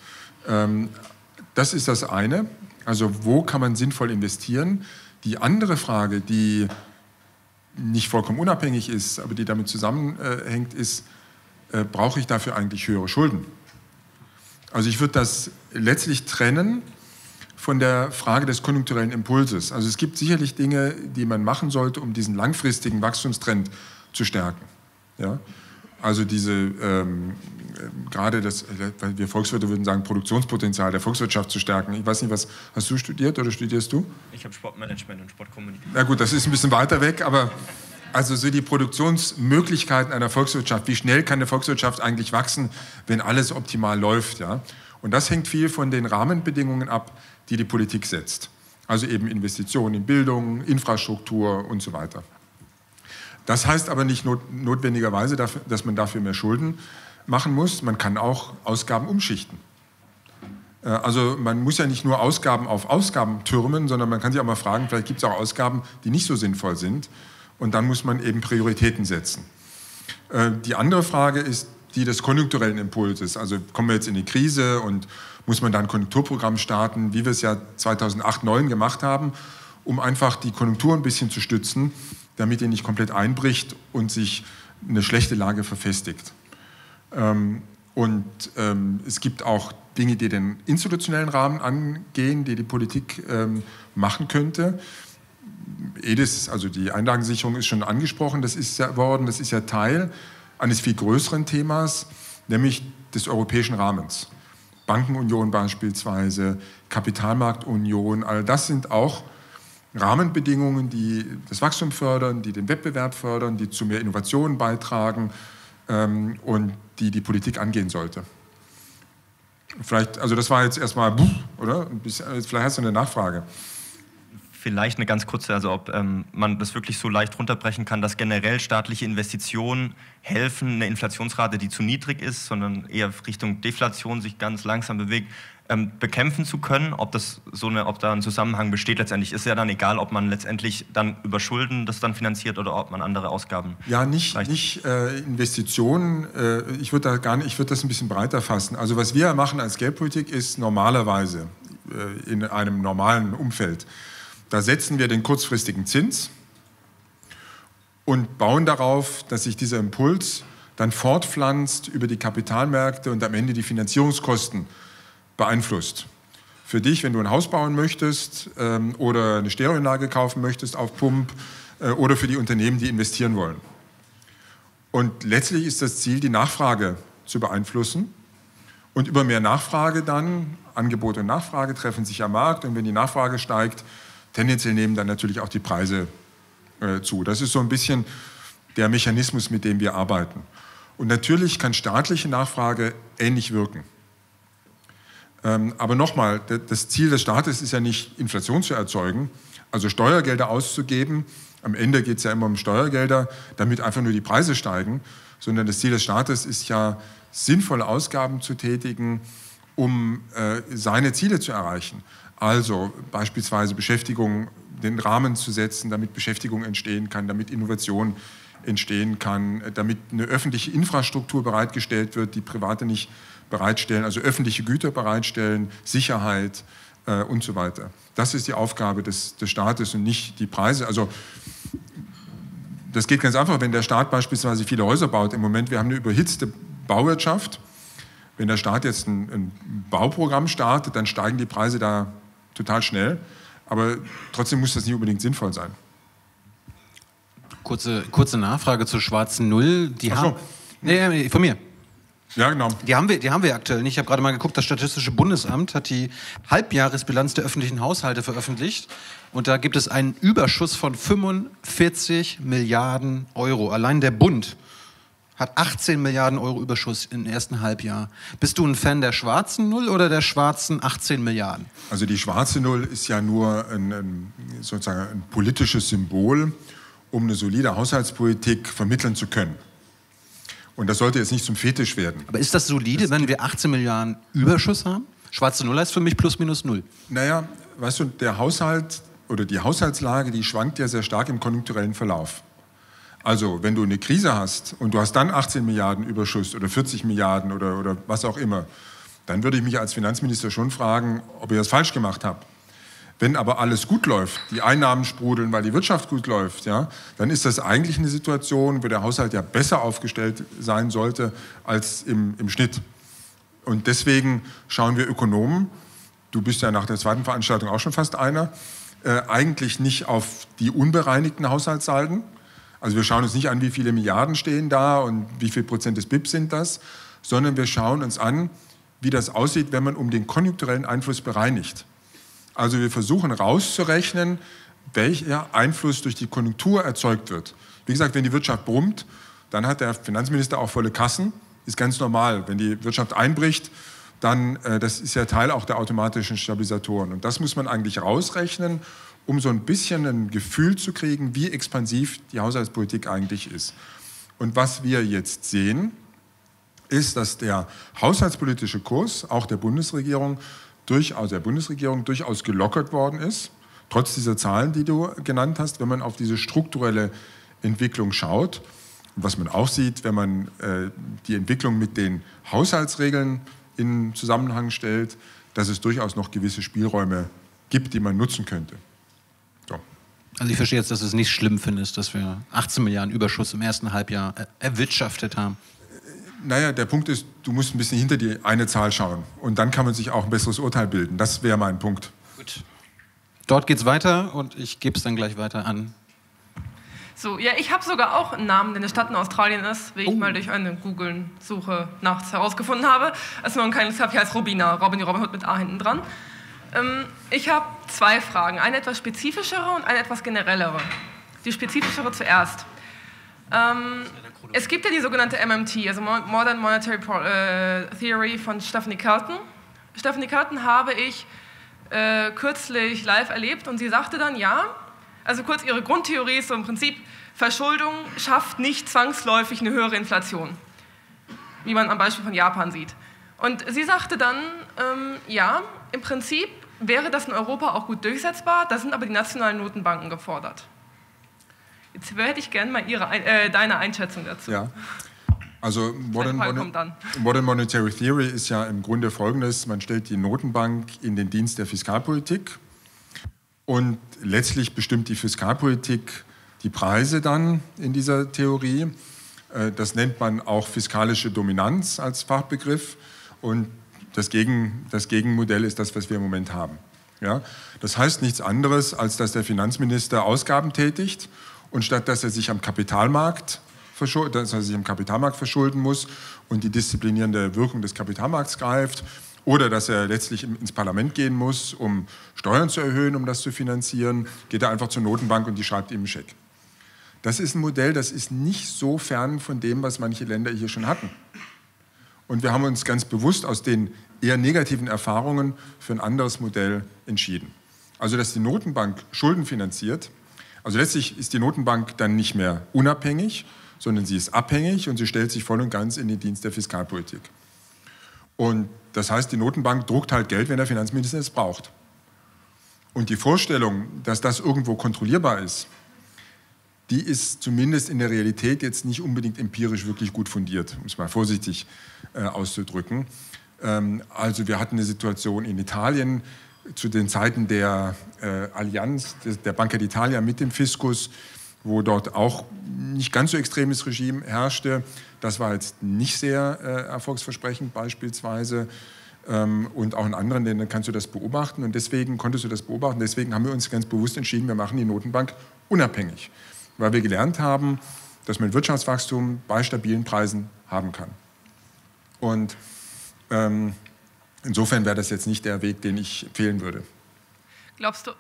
Ähm, das ist das eine, also wo kann man sinnvoll investieren? Die andere Frage, die nicht vollkommen unabhängig ist, aber die damit zusammenhängt, ist, äh, brauche ich dafür eigentlich höhere Schulden? Also ich würde das letztlich trennen von der Frage des konjunkturellen Impulses. Also es gibt sicherlich Dinge, die man machen sollte, um diesen langfristigen Wachstumstrend zu stärken. Ja? Also diese, ähm, gerade das, wir Volkswirte würden sagen, Produktionspotenzial der Volkswirtschaft zu stärken. Ich weiß nicht, was hast du studiert oder studierst du? Ich habe Sportmanagement und Sportkommunikation. Na gut, das ist ein bisschen weiter weg, aber also so die Produktionsmöglichkeiten einer Volkswirtschaft, wie schnell kann eine Volkswirtschaft eigentlich wachsen, wenn alles optimal läuft, ja? Und das hängt viel von den Rahmenbedingungen ab, die die Politik setzt. Also eben Investitionen in Bildung, Infrastruktur und so weiter. Das heißt aber nicht notwendigerweise, dass man dafür mehr Schulden machen muss. Man kann auch Ausgaben umschichten. Äh, also man muss ja nicht nur Ausgaben auf Ausgaben türmen, sondern man kann sich auch mal fragen, vielleicht gibt es auch Ausgaben, die nicht so sinnvoll sind. Und dann muss man eben Prioritäten setzen. Äh, die andere Frage ist die des konjunkturellen Impulses. Also kommen wir jetzt in die Krise und muss man dann ein Konjunkturprogramm starten, wie wir es ja 2008, 2009 gemacht haben, um einfach die Konjunktur ein bisschen zu stützen damit er nicht komplett einbricht und sich eine schlechte Lage verfestigt. Ähm, und ähm, es gibt auch Dinge, die den institutionellen Rahmen angehen, die die Politik ähm, machen könnte. EDIS, also die Einlagensicherung, ist schon angesprochen, das ist ja worden, das ist ja Teil eines viel größeren Themas, nämlich des europäischen Rahmens. Bankenunion beispielsweise, Kapitalmarktunion, all das sind auch Rahmenbedingungen, die das Wachstum fördern, die den Wettbewerb fördern, die zu mehr Innovationen beitragen ähm, und die die Politik angehen sollte. Vielleicht, also das war jetzt erstmal, oder? Vielleicht hast du eine Nachfrage. Vielleicht eine ganz kurze, also ob ähm, man das wirklich so leicht runterbrechen kann, dass generell staatliche Investitionen helfen, eine Inflationsrate, die zu niedrig ist, sondern eher Richtung Deflation sich ganz langsam bewegt, ähm, bekämpfen zu können, ob, das so eine, ob da ein Zusammenhang besteht. Letztendlich ist ja dann egal, ob man letztendlich dann über Schulden das dann finanziert oder ob man andere Ausgaben. Ja, nicht, nicht äh, Investitionen. Äh, ich würde da gar nicht, ich würde das ein bisschen breiter fassen. Also was wir machen als Geldpolitik ist normalerweise äh, in einem normalen Umfeld, da setzen wir den kurzfristigen Zins und bauen darauf, dass sich dieser Impuls dann fortpflanzt über die Kapitalmärkte und am Ende die Finanzierungskosten beeinflusst. Für dich, wenn du ein Haus bauen möchtest ähm, oder eine Stereoanlage kaufen möchtest auf Pump äh, oder für die Unternehmen, die investieren wollen. Und letztlich ist das Ziel, die Nachfrage zu beeinflussen. Und über mehr Nachfrage dann, Angebot und Nachfrage treffen sich am Markt. Und wenn die Nachfrage steigt, tendenziell nehmen dann natürlich auch die Preise äh, zu. Das ist so ein bisschen der Mechanismus, mit dem wir arbeiten. Und natürlich kann staatliche Nachfrage ähnlich wirken. Ähm, aber nochmal, das Ziel des Staates ist ja nicht, Inflation zu erzeugen, also Steuergelder auszugeben. Am Ende geht es ja immer um Steuergelder, damit einfach nur die Preise steigen, sondern das Ziel des Staates ist ja, sinnvolle Ausgaben zu tätigen, um äh, seine Ziele zu erreichen. Also beispielsweise Beschäftigung, den Rahmen zu setzen, damit Beschäftigung entstehen kann, damit Innovation entstehen kann, damit eine öffentliche Infrastruktur bereitgestellt wird, die private nicht bereitstellen, also öffentliche Güter bereitstellen, Sicherheit äh, und so weiter. Das ist die Aufgabe des, des Staates und nicht die Preise. Also das geht ganz einfach, wenn der Staat beispielsweise viele Häuser baut. Im Moment, wir haben eine überhitzte Bauwirtschaft. Wenn der Staat jetzt ein, ein Bauprogramm startet, dann steigen die Preise da total schnell. Aber trotzdem muss das nicht unbedingt sinnvoll sein. Kurze, kurze Nachfrage zur schwarzen Null. Die Ach haben, nee, nee, von mir. Ja, genau. Die haben wir, die haben wir aktuell nicht. Ich habe gerade mal geguckt, das Statistische Bundesamt hat die Halbjahresbilanz der öffentlichen Haushalte veröffentlicht. Und da gibt es einen Überschuss von 45 Milliarden Euro. Allein der Bund hat 18 Milliarden Euro Überschuss im ersten Halbjahr. Bist du ein Fan der schwarzen Null oder der schwarzen 18 Milliarden? Also die schwarze Null ist ja nur ein, ein, sozusagen ein politisches Symbol, um eine solide Haushaltspolitik vermitteln zu können. Und das sollte jetzt nicht zum Fetisch werden. Aber ist das solide, wenn wir 18 Milliarden Überschuss haben? Schwarze Null heißt für mich plus minus null. Naja, weißt du, der Haushalt oder die Haushaltslage, die schwankt ja sehr stark im konjunkturellen Verlauf. Also, wenn du eine Krise hast und du hast dann 18 Milliarden Überschuss oder 40 Milliarden oder, oder was auch immer, dann würde ich mich als Finanzminister schon fragen, ob ich das falsch gemacht habe. Wenn aber alles gut läuft, die Einnahmen sprudeln, weil die Wirtschaft gut läuft, ja, dann ist das eigentlich eine Situation, wo der Haushalt ja besser aufgestellt sein sollte als im, im Schnitt. Und deswegen schauen wir Ökonomen, du bist ja nach der zweiten Veranstaltung auch schon fast einer, äh, eigentlich nicht auf die unbereinigten Haushaltssalden. Also wir schauen uns nicht an, wie viele Milliarden stehen da und wie viel Prozent des BIP sind das, sondern wir schauen uns an, wie das aussieht, wenn man um den konjunkturellen Einfluss bereinigt. Also wir versuchen rauszurechnen, welcher Einfluss durch die Konjunktur erzeugt wird. Wie gesagt, wenn die Wirtschaft brummt, dann hat der Finanzminister auch volle Kassen. Ist ganz normal. Wenn die Wirtschaft einbricht, dann, äh, das ist ja Teil auch der automatischen Stabilisatoren. Und das muss man eigentlich rausrechnen, um so ein bisschen ein Gefühl zu kriegen, wie expansiv die Haushaltspolitik eigentlich ist. Und was wir jetzt sehen, ist, dass der haushaltspolitische Kurs, auch der Bundesregierung, durchaus der Bundesregierung durchaus gelockert worden ist, trotz dieser Zahlen, die du genannt hast, wenn man auf diese strukturelle Entwicklung schaut. Was man auch sieht, wenn man äh, die Entwicklung mit den Haushaltsregeln in Zusammenhang stellt, dass es durchaus noch gewisse Spielräume gibt, die man nutzen könnte. So. Also ich verstehe jetzt, dass du es nicht schlimm findest, dass wir 18 Milliarden Überschuss im ersten Halbjahr erwirtschaftet haben. Naja, der Punkt ist, du musst ein bisschen hinter die eine Zahl schauen. Und dann kann man sich auch ein besseres Urteil bilden. Das wäre mein Punkt. Gut. Dort geht es weiter und ich gebe es dann gleich weiter an. So, ja, ich habe sogar auch einen Namen, der eine Stadt in Australien ist, wie oh. ich mal durch eine Google-Suche nachts herausgefunden habe. Es ist nur ein kleines Kaffee heißt Robina, Robin die Robin Hood mit A hinten dran. Ähm, ich habe zwei Fragen, eine etwas spezifischere und eine etwas generellere. Die spezifischere zuerst. Ähm, es gibt ja die sogenannte MMT, also Modern Monetary äh, Theory von Stephanie Carlton. Stephanie Carlton habe ich äh, kürzlich live erlebt und sie sagte dann, ja, also kurz ihre Grundtheorie ist so im Prinzip, Verschuldung schafft nicht zwangsläufig eine höhere Inflation, wie man am Beispiel von Japan sieht. Und sie sagte dann, ähm, ja, im Prinzip wäre das in Europa auch gut durchsetzbar, da sind aber die nationalen Notenbanken gefordert. Jetzt hätte ich gerne mal Ihre, äh, deine Einschätzung dazu. Ja. Also Modern, Modern, Monetary Theory ist ja im Grunde folgendes, man stellt die Notenbank in den Dienst der Fiskalpolitik und letztlich bestimmt die Fiskalpolitik die Preise dann in dieser Theorie. Äh, das nennt man auch fiskalische Dominanz als Fachbegriff und das, Gegen, das Gegenmodell ist das, was wir im Moment haben. Ja? Das heißt nichts anderes, als dass der Finanzminister Ausgaben tätigt und statt dass er sich am Kapitalmarkt dass er sich am Kapitalmarkt verschulden muss und die disziplinierende Wirkung des Kapitalmarkts greift, oder dass er letztlich ins Parlament gehen muss, um Steuern zu erhöhen, um das zu finanzieren, geht er einfach zur Notenbank und die schreibt ihm einen Scheck. Das ist ein Modell, das ist nicht so fern von dem, was manche Länder hier schon hatten. Und wir haben uns ganz bewusst aus den eher negativen Erfahrungen für ein anderes Modell entschieden. Also, dass die Notenbank Schulden finanziert, also letztlich ist die Notenbank dann nicht mehr unabhängig, sondern sie ist abhängig und sie stellt sich voll und ganz in den Dienst der Fiskalpolitik. Und das heißt, die Notenbank druckt halt Geld, wenn der Finanzminister es braucht. Und die Vorstellung, dass das irgendwo kontrollierbar ist, die ist zumindest in der Realität jetzt nicht unbedingt empirisch wirklich gut fundiert, um es mal vorsichtig äh, auszudrücken. Ähm, also wir hatten eine Situation in Italien, zu den Zeiten der äh, Allianz, der Banca d'Italia mit dem Fiskus, wo dort auch nicht ganz so extremes Regime herrschte. Das war jetzt nicht sehr äh, erfolgsversprechend beispielsweise. Ähm, und auch in anderen Ländern kannst du das beobachten. Und deswegen konntest du das beobachten. Deswegen haben wir uns ganz bewusst entschieden, wir machen die Notenbank unabhängig. weil wir gelernt haben, dass man Wirtschaftswachstum bei stabilen Preisen haben kann. Und ähm, insofern wäre das jetzt nicht der Weg, den ich empfehlen würde. Glaubst du,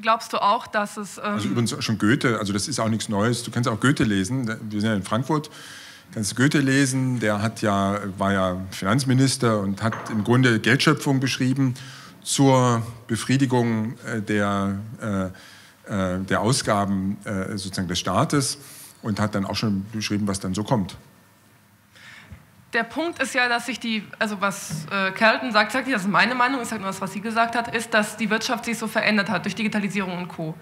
glaubst du auch, dass es... Ähm also übrigens schon Goethe, also das ist auch nichts Neues. Du kannst auch Goethe lesen. Wir sind ja in Frankfurt. Du kannst Goethe lesen. Der hat ja, war ja Finanzminister und hat im Grunde Geldschöpfung beschrieben zur Befriedigung äh, der, äh, äh, der Ausgaben sozusagen des Staates und hat dann auch schon beschrieben, was dann so kommt. Der Punkt ist ja, dass sich die, also was äh, Kelton sagt, sagt nicht, das ist meine Meinung, ich sage nur das, was sie gesagt hat, ist, dass die Wirtschaft sich so verändert hat durch Digitalisierung und Co.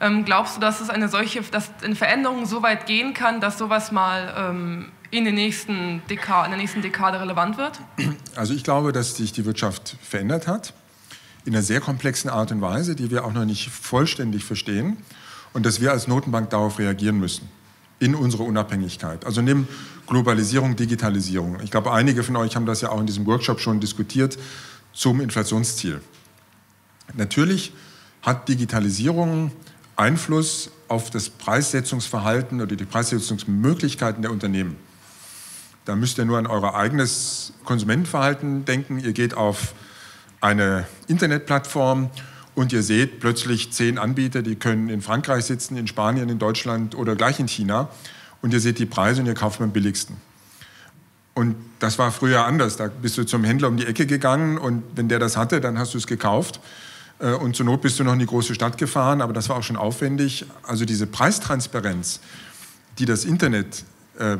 Ähm, glaubst du, dass es eine solche, dass eine Veränderung so weit gehen kann, dass sowas mal ähm, in, den nächsten Dekade, in der nächsten Dekade relevant wird? Also ich glaube, dass sich die Wirtschaft verändert hat in einer sehr komplexen Art und Weise, die wir auch noch nicht vollständig verstehen und dass wir als Notenbank darauf reagieren müssen in unsere Unabhängigkeit. Also nimm Globalisierung, Digitalisierung. Ich glaube, einige von euch haben das ja auch in diesem Workshop schon diskutiert zum Inflationsziel. Natürlich hat Digitalisierung Einfluss auf das Preissetzungsverhalten oder die Preissetzungsmöglichkeiten der Unternehmen. Da müsst ihr nur an euer eigenes Konsumentenverhalten denken. Ihr geht auf eine Internetplattform und ihr seht plötzlich zehn Anbieter, die können in Frankreich sitzen, in Spanien, in Deutschland oder gleich in China. Und ihr seht die Preise und ihr kauft am billigsten. Und das war früher anders. Da bist du zum Händler um die Ecke gegangen und wenn der das hatte, dann hast du es gekauft. Äh, und zur Not bist du noch in die große Stadt gefahren, aber das war auch schon aufwendig. Also diese Preistransparenz, die das Internet äh,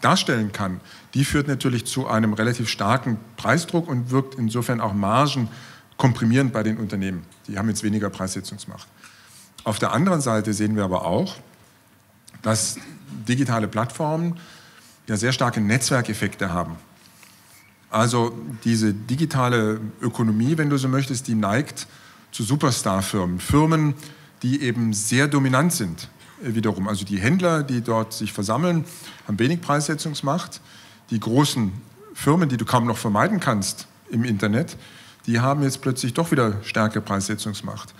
darstellen kann, die führt natürlich zu einem relativ starken Preisdruck und wirkt insofern auch Margen komprimierend bei den Unternehmen. Die haben jetzt weniger Preissetzungsmacht. Auf der anderen Seite sehen wir aber auch, dass digitale Plattformen ja sehr starke Netzwerkeffekte haben. Also diese digitale Ökonomie, wenn du so möchtest, die neigt zu Superstar-Firmen. Firmen, die eben sehr dominant sind äh, wiederum. Also die Händler, die dort sich versammeln, haben wenig Preissetzungsmacht. Die großen Firmen, die du kaum noch vermeiden kannst im Internet, die haben jetzt plötzlich doch wieder stärkere Preissetzungsmacht.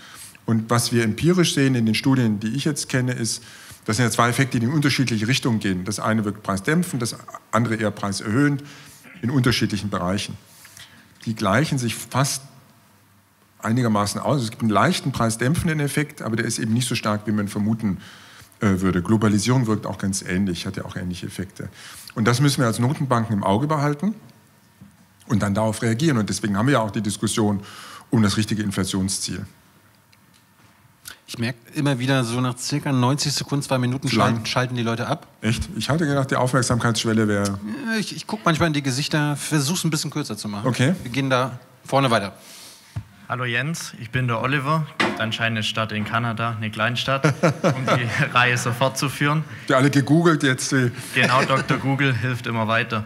Und was wir empirisch sehen in den Studien, die ich jetzt kenne, ist, das sind ja zwei Effekte, die in unterschiedliche Richtungen gehen. Das eine wirkt preisdämpfend, das andere eher preiserhöhend in unterschiedlichen Bereichen. Die gleichen sich fast einigermaßen aus. Es gibt einen leichten preisdämpfenden Effekt, aber der ist eben nicht so stark, wie man vermuten äh, würde. Globalisierung wirkt auch ganz ähnlich, hat ja auch ähnliche Effekte. Und das müssen wir als Notenbanken im Auge behalten und dann darauf reagieren. Und deswegen haben wir ja auch die Diskussion um das richtige Inflationsziel. Ich merke immer wieder, so nach circa 90 Sekunden, zwei Minuten schalten, schalten, die Leute ab. Echt? Ich hatte gedacht, die Aufmerksamkeitsschwelle wäre. Ich, ich gucke manchmal in die Gesichter, versuche es ein bisschen kürzer zu machen. Okay. Wir gehen da vorne weiter. Hallo Jens, ich bin der Oliver. Gibt anscheinend eine Stadt in Kanada, eine Kleinstadt, um die Reihe so fortzuführen. Die alle gegoogelt jetzt. Genau, Dr. Google hilft immer weiter.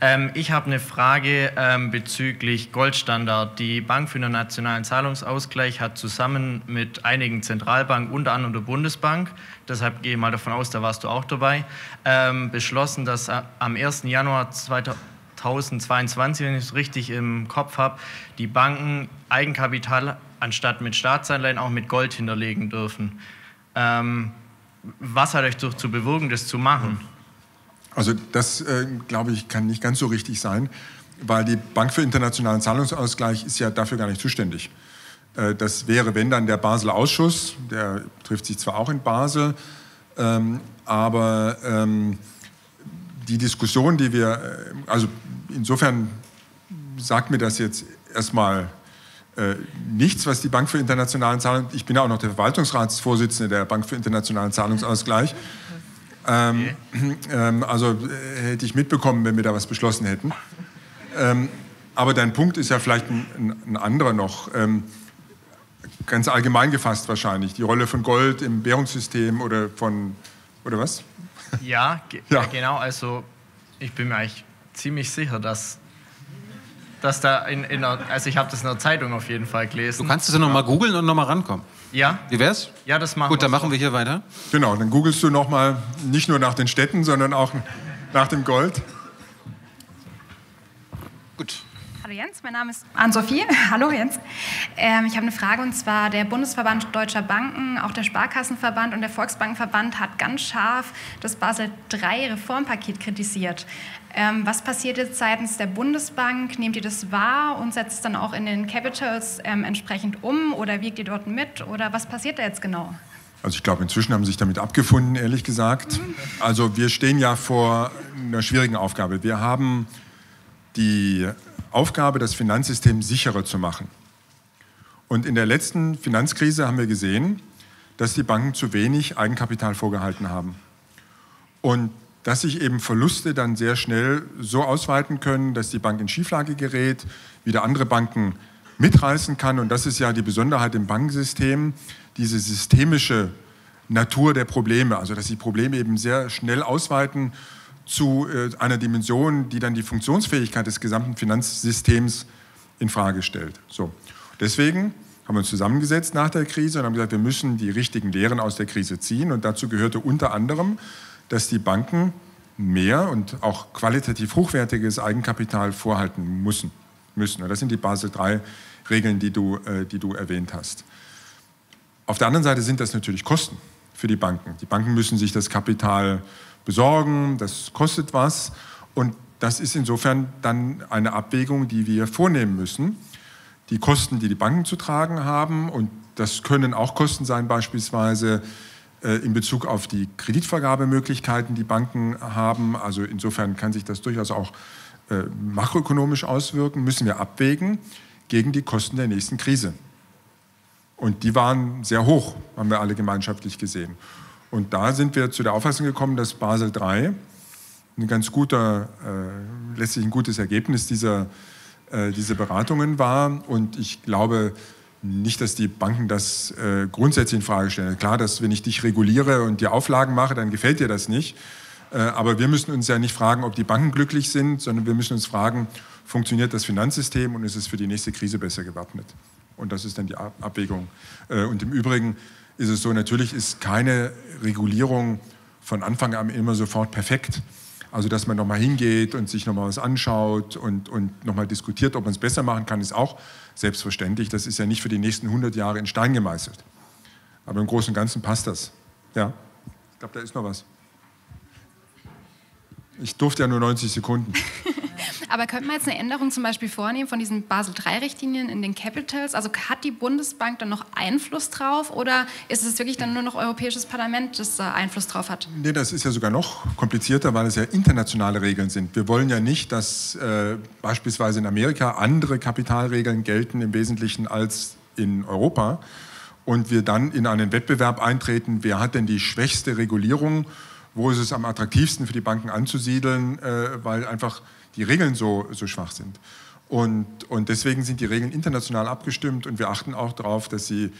Ähm, ich habe eine Frage ähm, bezüglich Goldstandard. Die Bank für den nationalen Zahlungsausgleich hat zusammen mit einigen Zentralbanken, unter anderem der Bundesbank, deshalb gehe ich mal davon aus, da warst du auch dabei, ähm, beschlossen, dass äh, am 1. Januar 2022, wenn ich es richtig im Kopf habe, die Banken Eigenkapital anstatt mit Staatsanleihen auch mit Gold hinterlegen dürfen. Ähm, was hat euch dazu bewirken, das zu machen? Also das, äh, glaube ich, kann nicht ganz so richtig sein, weil die Bank für internationalen Zahlungsausgleich ist ja dafür gar nicht zuständig. Äh, das wäre, wenn dann der Basler Ausschuss, der trifft sich zwar auch in Basel, ähm, aber ähm, die Diskussion, die wir, äh, also insofern sagt mir das jetzt erstmal äh, nichts, was die Bank für internationalen Zahlungen, ich bin ja auch noch der Verwaltungsratsvorsitzende der Bank für internationalen Zahlungsausgleich, ähm, ähm, also äh, hätte ich mitbekommen, wenn wir da was beschlossen hätten. Ähm, aber dein Punkt ist ja vielleicht ein, ein anderer noch. Ähm, ganz allgemein gefasst wahrscheinlich. Die Rolle von Gold im Währungssystem oder von, oder was? Ja, ja. genau. Also ich bin mir eigentlich ziemlich sicher, dass dass da in, in einer, also ich habe das in der Zeitung auf jeden Fall gelesen. Du kannst es ja nochmal googeln und nochmal rankommen. Ja. Wie wär's? Ja, das machen wir. Gut, dann machen wir hier weiter. Genau, dann googelst du nochmal nicht nur nach den Städten, sondern auch nach dem Gold. Gut. Hallo Jens, mein Name ist Ann-Sophie. Hallo Jens. Ähm, ich habe eine Frage und zwar der Bundesverband Deutscher Banken, auch der Sparkassenverband und der Volksbankenverband hat ganz scharf das Basel III Reformpaket kritisiert. Ähm, was passiert jetzt seitens der Bundesbank? Nehmt ihr das wahr und setzt es dann auch in den Capitals ähm, entsprechend um oder wiegt ihr dort mit oder was passiert da jetzt genau? Also ich glaube, inzwischen haben sie sich damit abgefunden, ehrlich gesagt. Also wir stehen ja vor einer schwierigen Aufgabe. Wir haben die Aufgabe, das Finanzsystem sicherer zu machen. Und in der letzten Finanzkrise haben wir gesehen, dass die Banken zu wenig Eigenkapital vorgehalten haben. Und dass sich eben Verluste dann sehr schnell so ausweiten können, dass die Bank in Schieflage gerät, wieder andere Banken mitreißen kann. Und das ist ja die Besonderheit im Bankensystem, diese systemische Natur der Probleme, also dass die Probleme eben sehr schnell ausweiten zu äh, einer Dimension, die dann die Funktionsfähigkeit des gesamten Finanzsystems in Frage stellt. So. Deswegen haben wir uns zusammengesetzt nach der Krise und haben gesagt, wir müssen die richtigen Lehren aus der Krise ziehen. Und dazu gehörte unter anderem, dass die Banken mehr und auch qualitativ hochwertiges Eigenkapital vorhalten müssen. müssen. Das sind die Basel III-Regeln, die, du, äh, die du erwähnt hast. Auf der anderen Seite sind das natürlich Kosten für die Banken. Die Banken müssen sich das Kapital besorgen, das kostet was und das ist insofern dann eine Abwägung, die wir vornehmen müssen. Die Kosten, die die Banken zu tragen haben und das können auch Kosten sein, beispielsweise in Bezug auf die Kreditvergabemöglichkeiten, die Banken haben. Also insofern kann sich das durchaus auch äh, makroökonomisch auswirken, müssen wir abwägen gegen die Kosten der nächsten Krise. Und die waren sehr hoch, haben wir alle gemeinschaftlich gesehen. Und da sind wir zu der Auffassung gekommen, dass Basel III ein ganz guter, äh, letztlich ein gutes Ergebnis dieser, äh, dieser Beratungen war. Und ich glaube nicht, dass die Banken das äh, grundsätzlich in Frage stellen. Klar, dass wenn ich dich reguliere und dir Auflagen mache, dann gefällt dir das nicht. Äh, aber wir müssen uns ja nicht fragen, ob die Banken glücklich sind, sondern wir müssen uns fragen, funktioniert das Finanzsystem und ist es für die nächste Krise besser gewappnet? Und das ist dann die Abwägung. Äh, und im Übrigen ist es so, natürlich ist keine Regulierung von Anfang an immer sofort perfekt. Also dass man nochmal hingeht und sich nochmal was anschaut und, und nochmal diskutiert, ob man es besser machen kann, ist auch selbstverständlich. Das ist ja nicht für die nächsten 100 Jahre in Stein gemeißelt. Aber im Großen und Ganzen passt das. Ja, ich glaube, da ist noch was. Ich durfte ja nur 90 Sekunden. Aber könnte man jetzt eine Änderung zum Beispiel vornehmen von diesen Basel III-Richtlinien in den Capitals? Also hat die Bundesbank dann noch Einfluss drauf oder ist es wirklich dann nur noch Europäisches Parlament, das da Einfluss drauf hat? Nee, das ist ja sogar noch komplizierter, weil es ja internationale Regeln sind. Wir wollen ja nicht, dass äh, beispielsweise in Amerika andere Kapitalregeln gelten im Wesentlichen als in Europa und wir dann in einen Wettbewerb eintreten, wer hat denn die schwächste Regulierung, wo ist es am attraktivsten für die Banken anzusiedeln, äh, weil einfach die Regeln so, so schwach sind. Und, und deswegen sind die Regeln international abgestimmt und wir achten auch darauf, dass sie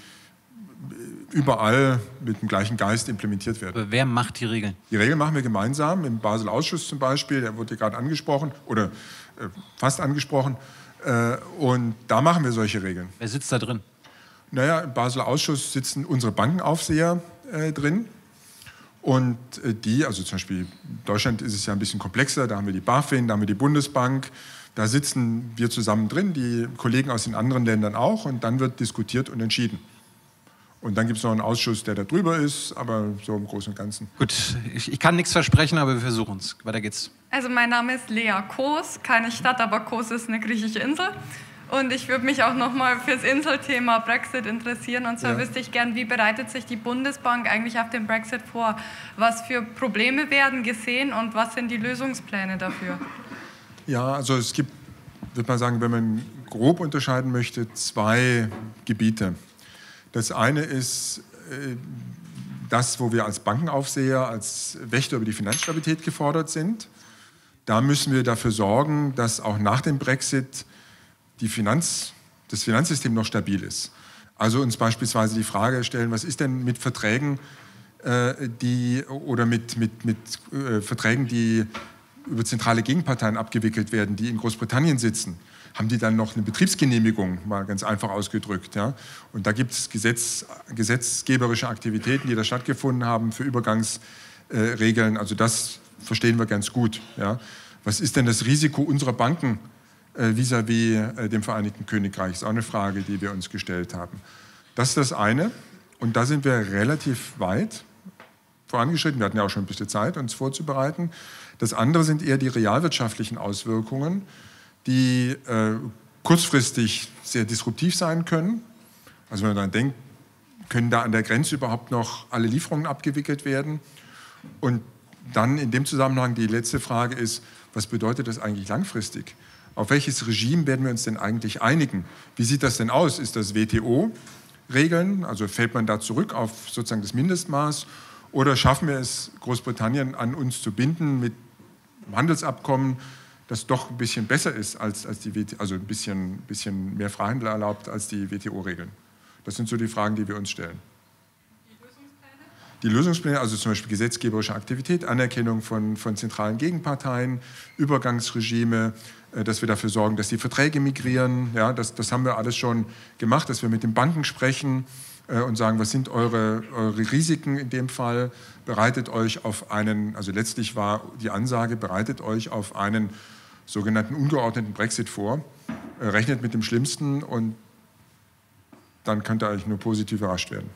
überall mit dem gleichen Geist implementiert werden. Aber wer macht die Regeln? Die Regeln machen wir gemeinsam, im Basel-Ausschuss zum Beispiel, der wurde gerade angesprochen oder äh, fast angesprochen. Äh, und da machen wir solche Regeln. Wer sitzt da drin? Naja, im Basel-Ausschuss sitzen unsere Bankenaufseher äh, drin. Und äh, die, also zum Beispiel in Deutschland ist es ja ein bisschen komplexer, da haben wir die BaFin, da haben wir die Bundesbank, da sitzen wir zusammen drin, die Kollegen aus den anderen Ländern auch und dann wird diskutiert und entschieden. Und dann gibt es noch einen Ausschuss, der da drüber ist, aber so im Großen und Ganzen. Gut, ich, ich kann nichts versprechen, aber wir versuchen es. Weiter geht's. Also mein Name ist Lea Kos, keine Stadt, aber Kos ist eine griechische Insel. Und ich würde mich auch nochmal fürs Inselthema Brexit interessieren. Und zwar ja. wüsste ich gern, wie bereitet sich die Bundesbank eigentlich auf den Brexit vor? Was für Probleme werden gesehen und was sind die Lösungspläne dafür? Ja, also es gibt, würde man sagen, wenn man grob unterscheiden möchte, zwei Gebiete. Das eine ist äh, das, wo wir als Bankenaufseher, als Wächter über die Finanzstabilität gefordert sind. Da müssen wir dafür sorgen, dass auch nach dem Brexit die Finanz, das Finanzsystem noch stabil ist. Also uns beispielsweise die Frage stellen, was ist denn mit Verträgen, äh, die, oder mit, mit, mit äh, Verträgen, die über zentrale Gegenparteien abgewickelt werden, die in Großbritannien sitzen? Haben die dann noch eine Betriebsgenehmigung, mal ganz einfach ausgedrückt? Ja? Und da gibt es Gesetz, gesetzgeberische Aktivitäten, die da stattgefunden haben für Übergangsregeln. also das verstehen wir ganz gut. Ja? Was ist denn das Risiko unserer Banken? Äh, vis-à-vis -vis, dem Vereinigten Königreich. Das ist auch eine Frage, die wir uns gestellt haben. Das ist das eine. Und da sind wir relativ weit vorangeschritten. Wir hatten ja auch schon ein bisschen Zeit, uns vorzubereiten. Das andere sind eher die realwirtschaftlichen Auswirkungen, die äh, kurzfristig sehr disruptiv sein können. Also wenn man dann denkt, können da an der Grenze überhaupt noch alle Lieferungen abgewickelt werden? Und dann in dem Zusammenhang die letzte Frage ist, was bedeutet das eigentlich langfristig? Auf welches Regime werden wir uns denn eigentlich einigen? Wie sieht das denn aus? Ist das WTO-Regeln? Also fällt man da zurück auf sozusagen das Mindestmaß? Oder schaffen wir es, Großbritannien an uns zu binden mit Handelsabkommen, das doch ein bisschen besser ist als, als die WTO, also ein bisschen, bisschen mehr Freihandel erlaubt als die WTO-Regeln? Das sind so die Fragen, die wir uns stellen. Die Lösungspläne, also zum Beispiel gesetzgeberische Aktivität, Anerkennung von, von zentralen Gegenparteien, Übergangsregime, dass wir dafür sorgen, dass die Verträge migrieren. Ja, das, das haben wir alles schon gemacht, dass wir mit den Banken sprechen äh, und sagen, was sind eure, eure Risiken in dem Fall? Bereitet euch auf einen, also letztlich war die Ansage, bereitet euch auf einen sogenannten ungeordneten Brexit vor, äh, rechnet mit dem Schlimmsten und dann könnt ihr eigentlich nur positiv überrascht werden.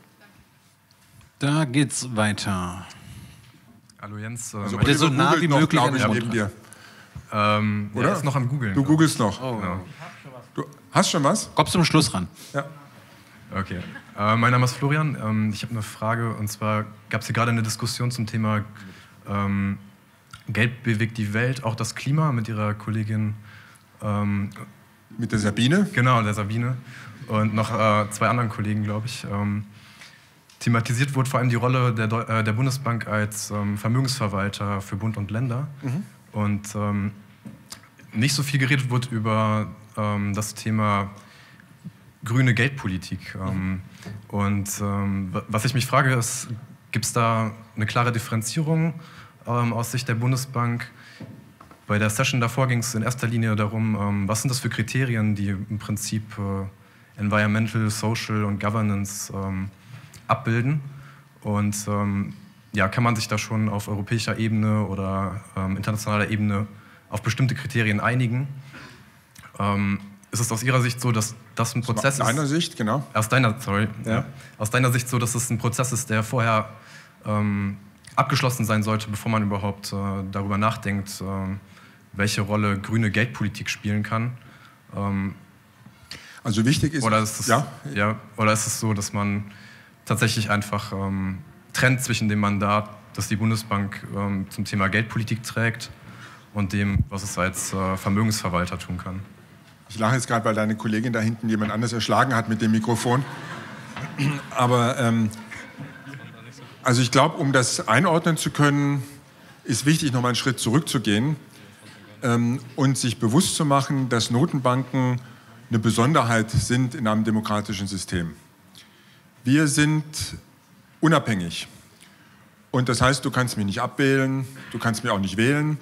Da geht's weiter. Hallo Jens. Äh, also bitte so nah wie möglich an neben dir. Ähm, Oder? Ja, ist noch am Googeln. Du googelst noch. Oh. Genau. Du hast schon was? Kommst zum Schluss ran. Ja. Okay. Äh, mein Name ist Florian. Ähm, ich habe eine Frage und zwar gab es hier gerade eine Diskussion zum Thema ähm, Geld bewegt die Welt, auch das Klima mit Ihrer Kollegin. Ähm, mit der Sabine? Genau, der Sabine und noch äh, zwei anderen Kollegen, glaube ich. Ähm, thematisiert wurde vor allem die Rolle der, äh, der Bundesbank als ähm, Vermögensverwalter für Bund und Länder. Mhm. Und ähm, nicht so viel geredet wurde über ähm, das Thema grüne Geldpolitik. Mhm. Und ähm, was ich mich frage, ist, gibt es da eine klare Differenzierung ähm, aus Sicht der Bundesbank? Bei der Session davor ging es in erster Linie darum, was sind das für Kriterien, die im Prinzip äh, Environmental, Social und Governance ähm, abbilden. Und ähm, ja, kann man sich da schon auf europäischer Ebene oder ähm, internationaler Ebene auf bestimmte Kriterien einigen? Ähm, ist es aus Ihrer Sicht so, dass das ein Prozess ist? Aus deiner Sicht, genau. Aus deiner, sorry. Ja. Ja. Aus deiner Sicht so, dass es ein Prozess ist, der vorher ähm, abgeschlossen sein sollte, bevor man überhaupt äh, darüber nachdenkt, äh, welche Rolle grüne Geldpolitik spielen kann. Ähm, also wichtig ist. Oder ist es, ja? Ja, oder ist es so, dass man tatsächlich einfach ähm, trennt zwischen dem Mandat, das die Bundesbank ähm, zum Thema Geldpolitik trägt und dem, was es als äh, Vermögensverwalter tun kann? Ich lache jetzt gerade, weil deine Kollegin da hinten jemand anders erschlagen hat mit dem Mikrofon. Aber ähm, also ich glaube, um das einordnen zu können, ist wichtig, noch mal einen Schritt zurückzugehen ähm, und sich bewusst zu machen, dass Notenbanken eine Besonderheit sind in einem demokratischen System. Wir sind unabhängig. Und das heißt, du kannst mich nicht abwählen, du kannst mich auch nicht wählen,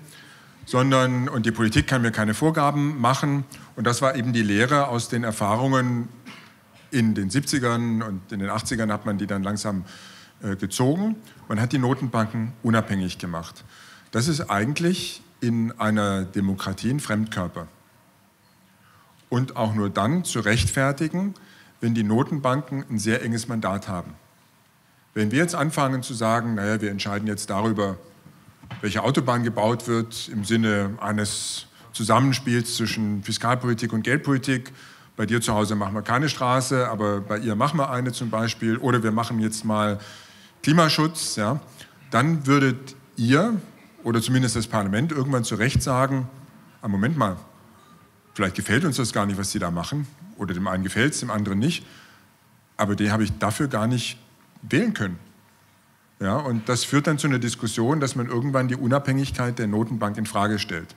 sondern, und die Politik kann mir keine Vorgaben machen. Und das war eben die Lehre aus den Erfahrungen in den 70ern und in den 80ern hat man die dann langsam äh, gezogen. Man hat die Notenbanken unabhängig gemacht. Das ist eigentlich in einer Demokratie ein Fremdkörper und auch nur dann zu rechtfertigen, wenn die Notenbanken ein sehr enges Mandat haben. Wenn wir jetzt anfangen zu sagen, naja, wir entscheiden jetzt darüber, welche Autobahn gebaut wird im Sinne eines Zusammenspiels zwischen Fiskalpolitik und Geldpolitik, bei dir zu Hause machen wir keine Straße, aber bei ihr machen wir eine zum Beispiel, oder wir machen jetzt mal Klimaschutz, ja, dann würdet ihr oder zumindest das Parlament irgendwann zu Recht sagen, ah, Moment mal, Vielleicht gefällt uns das gar nicht, was sie da machen. Oder dem einen gefällt es, dem anderen nicht. Aber den habe ich dafür gar nicht wählen können. Ja, und das führt dann zu einer Diskussion, dass man irgendwann die Unabhängigkeit der Notenbank in Frage stellt.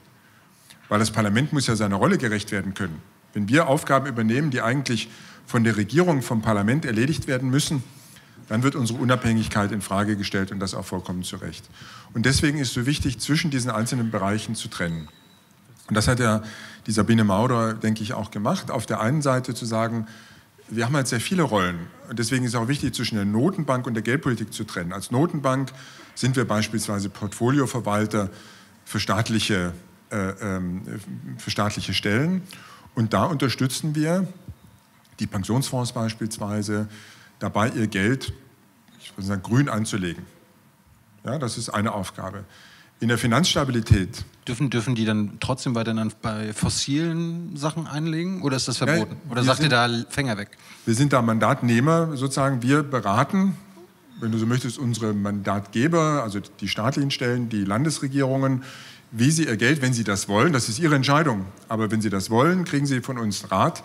Weil das Parlament muss ja seiner Rolle gerecht werden können. Wenn wir Aufgaben übernehmen, die eigentlich von der Regierung, vom Parlament erledigt werden müssen, dann wird unsere Unabhängigkeit in Frage gestellt und das auch vollkommen zu Recht. Und deswegen ist es so wichtig, zwischen diesen einzelnen Bereichen zu trennen. Und das hat ja die Sabine Maurer, denke ich, auch gemacht. Auf der einen Seite zu sagen, wir haben halt sehr viele Rollen. Und deswegen ist es auch wichtig, zwischen der Notenbank und der Geldpolitik zu trennen. Als Notenbank sind wir beispielsweise Portfolioverwalter für staatliche äh, ähm, für staatliche Stellen. Und da unterstützen wir die Pensionsfonds beispielsweise dabei, ihr Geld ich würde sagen, grün anzulegen. Ja, das ist eine Aufgabe. In der Finanzstabilität. Dürfen, dürfen die dann trotzdem weiter bei fossilen Sachen einlegen oder ist das verboten? Ja, oder sagt sind, ihr da Fänger weg? Wir sind da Mandatnehmer sozusagen. Wir beraten, wenn du so möchtest, unsere Mandatgeber, also die staatlichen Stellen, die Landesregierungen, wie sie ihr Geld, wenn sie das wollen, das ist ihre Entscheidung, aber wenn sie das wollen, kriegen sie von uns Rat,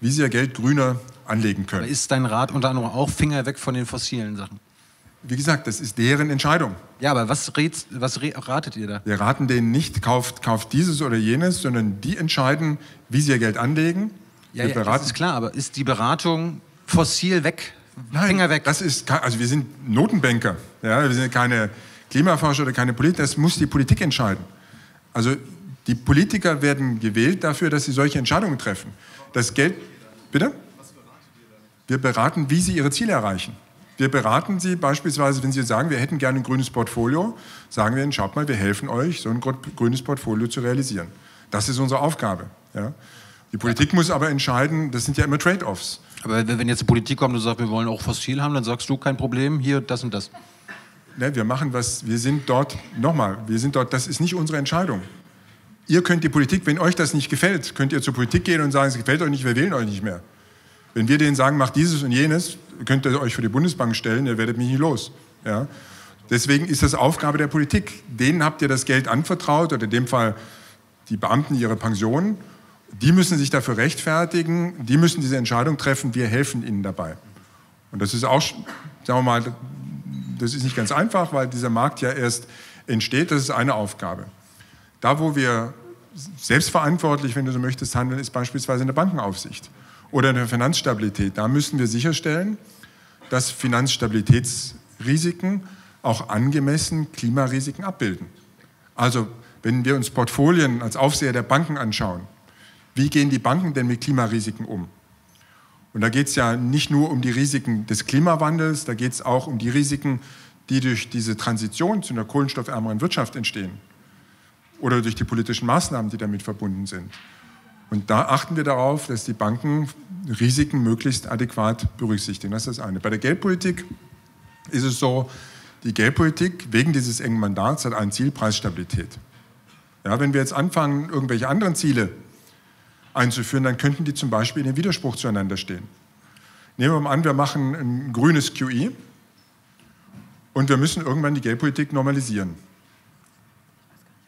wie sie ihr Geld grüner anlegen können. Aber ist dein Rat unter anderem auch Finger weg von den fossilen Sachen? Wie gesagt, das ist deren Entscheidung. Ja, aber was, rät, was ratet ihr da? Wir raten denen nicht, kauft, kauft dieses oder jenes, sondern die entscheiden, wie sie ihr Geld anlegen. Ja, ja das ist klar, aber ist die Beratung fossil weg? Nein, Finger weg? Das ist, also wir sind Notenbanker. Ja, wir sind keine Klimaforscher oder keine Politiker. Das muss die Politik entscheiden. Also die Politiker werden gewählt dafür, dass sie solche Entscheidungen treffen. Das Geld, bitte? Wir beraten, wie sie ihre Ziele erreichen. Wir beraten Sie beispielsweise, wenn Sie sagen, wir hätten gerne ein grünes Portfolio, sagen wir Ihnen, schaut mal, wir helfen euch, so ein grünes Portfolio zu realisieren. Das ist unsere Aufgabe. Ja? Die Politik muss aber entscheiden, das sind ja immer Trade-offs. Aber wenn jetzt die Politik kommt und sagt, wir wollen auch fossil haben, dann sagst du kein Problem, hier das und das. Ne, wir machen was, wir sind dort, nochmal, wir sind dort, das ist nicht unsere Entscheidung. Ihr könnt die Politik, wenn euch das nicht gefällt, könnt ihr zur Politik gehen und sagen, es gefällt euch nicht, wir wählen euch nicht mehr. Wenn wir denen sagen, macht dieses und jenes, könnt ihr euch für die Bundesbank stellen, ihr werdet mich nicht los. Ja? Deswegen ist das Aufgabe der Politik. Denen habt ihr das Geld anvertraut, oder in dem Fall die Beamten ihre Pensionen. Die müssen sich dafür rechtfertigen, die müssen diese Entscheidung treffen, wir helfen ihnen dabei. Und das ist auch, sagen wir mal, das ist nicht ganz einfach, weil dieser Markt ja erst entsteht, das ist eine Aufgabe. Da, wo wir selbstverantwortlich, wenn du so möchtest, handeln, ist beispielsweise in der Bankenaufsicht oder der Finanzstabilität. Da müssen wir sicherstellen, dass Finanzstabilitätsrisiken auch angemessen Klimarisiken abbilden. Also wenn wir uns Portfolien als Aufseher der Banken anschauen, wie gehen die Banken denn mit Klimarisiken um? Und da geht es ja nicht nur um die Risiken des Klimawandels, da geht es auch um die Risiken, die durch diese Transition zu einer kohlenstoffärmeren Wirtschaft entstehen oder durch die politischen Maßnahmen, die damit verbunden sind. Und da achten wir darauf, dass die Banken Risiken möglichst adäquat berücksichtigen. Das ist das eine. Bei der Geldpolitik ist es so, die Geldpolitik wegen dieses engen Mandats hat ein Ziel, Preisstabilität. Ja, wenn wir jetzt anfangen, irgendwelche anderen Ziele einzuführen, dann könnten die zum Beispiel in den Widerspruch zueinander stehen. Nehmen wir mal an, wir machen ein grünes QE und wir müssen irgendwann die Geldpolitik normalisieren.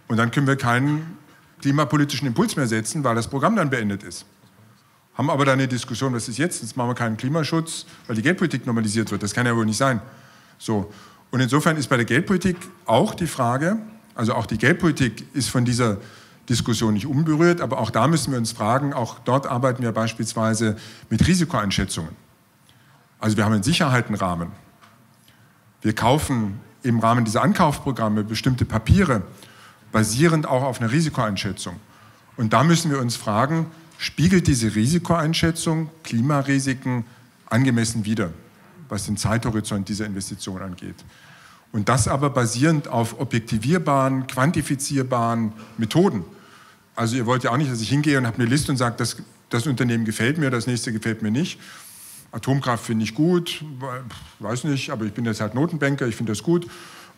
Und dann können wir keinen klimapolitischen Impuls mehr setzen, weil das Programm dann beendet ist. Haben aber dann eine Diskussion, was ist jetzt? Jetzt machen wir keinen Klimaschutz, weil die Geldpolitik normalisiert wird. Das kann ja wohl nicht sein. So. Und insofern ist bei der Geldpolitik auch die Frage, also auch die Geldpolitik ist von dieser Diskussion nicht unberührt, aber auch da müssen wir uns fragen, auch dort arbeiten wir beispielsweise mit Risikoeinschätzungen. Also wir haben einen Sicherheitenrahmen. Wir kaufen im Rahmen dieser Ankaufprogramme bestimmte Papiere, basierend auch auf einer Risikoeinschätzung. Und da müssen wir uns fragen, spiegelt diese Risikoeinschätzung Klimarisiken angemessen wider, was den Zeithorizont dieser Investition angeht. Und das aber basierend auf objektivierbaren, quantifizierbaren Methoden. Also ihr wollt ja auch nicht, dass ich hingehe und habe eine Liste und sage, das, das Unternehmen gefällt mir, das nächste gefällt mir nicht. Atomkraft finde ich gut, weiß nicht, aber ich bin jetzt halt Notenbanker, ich finde das gut.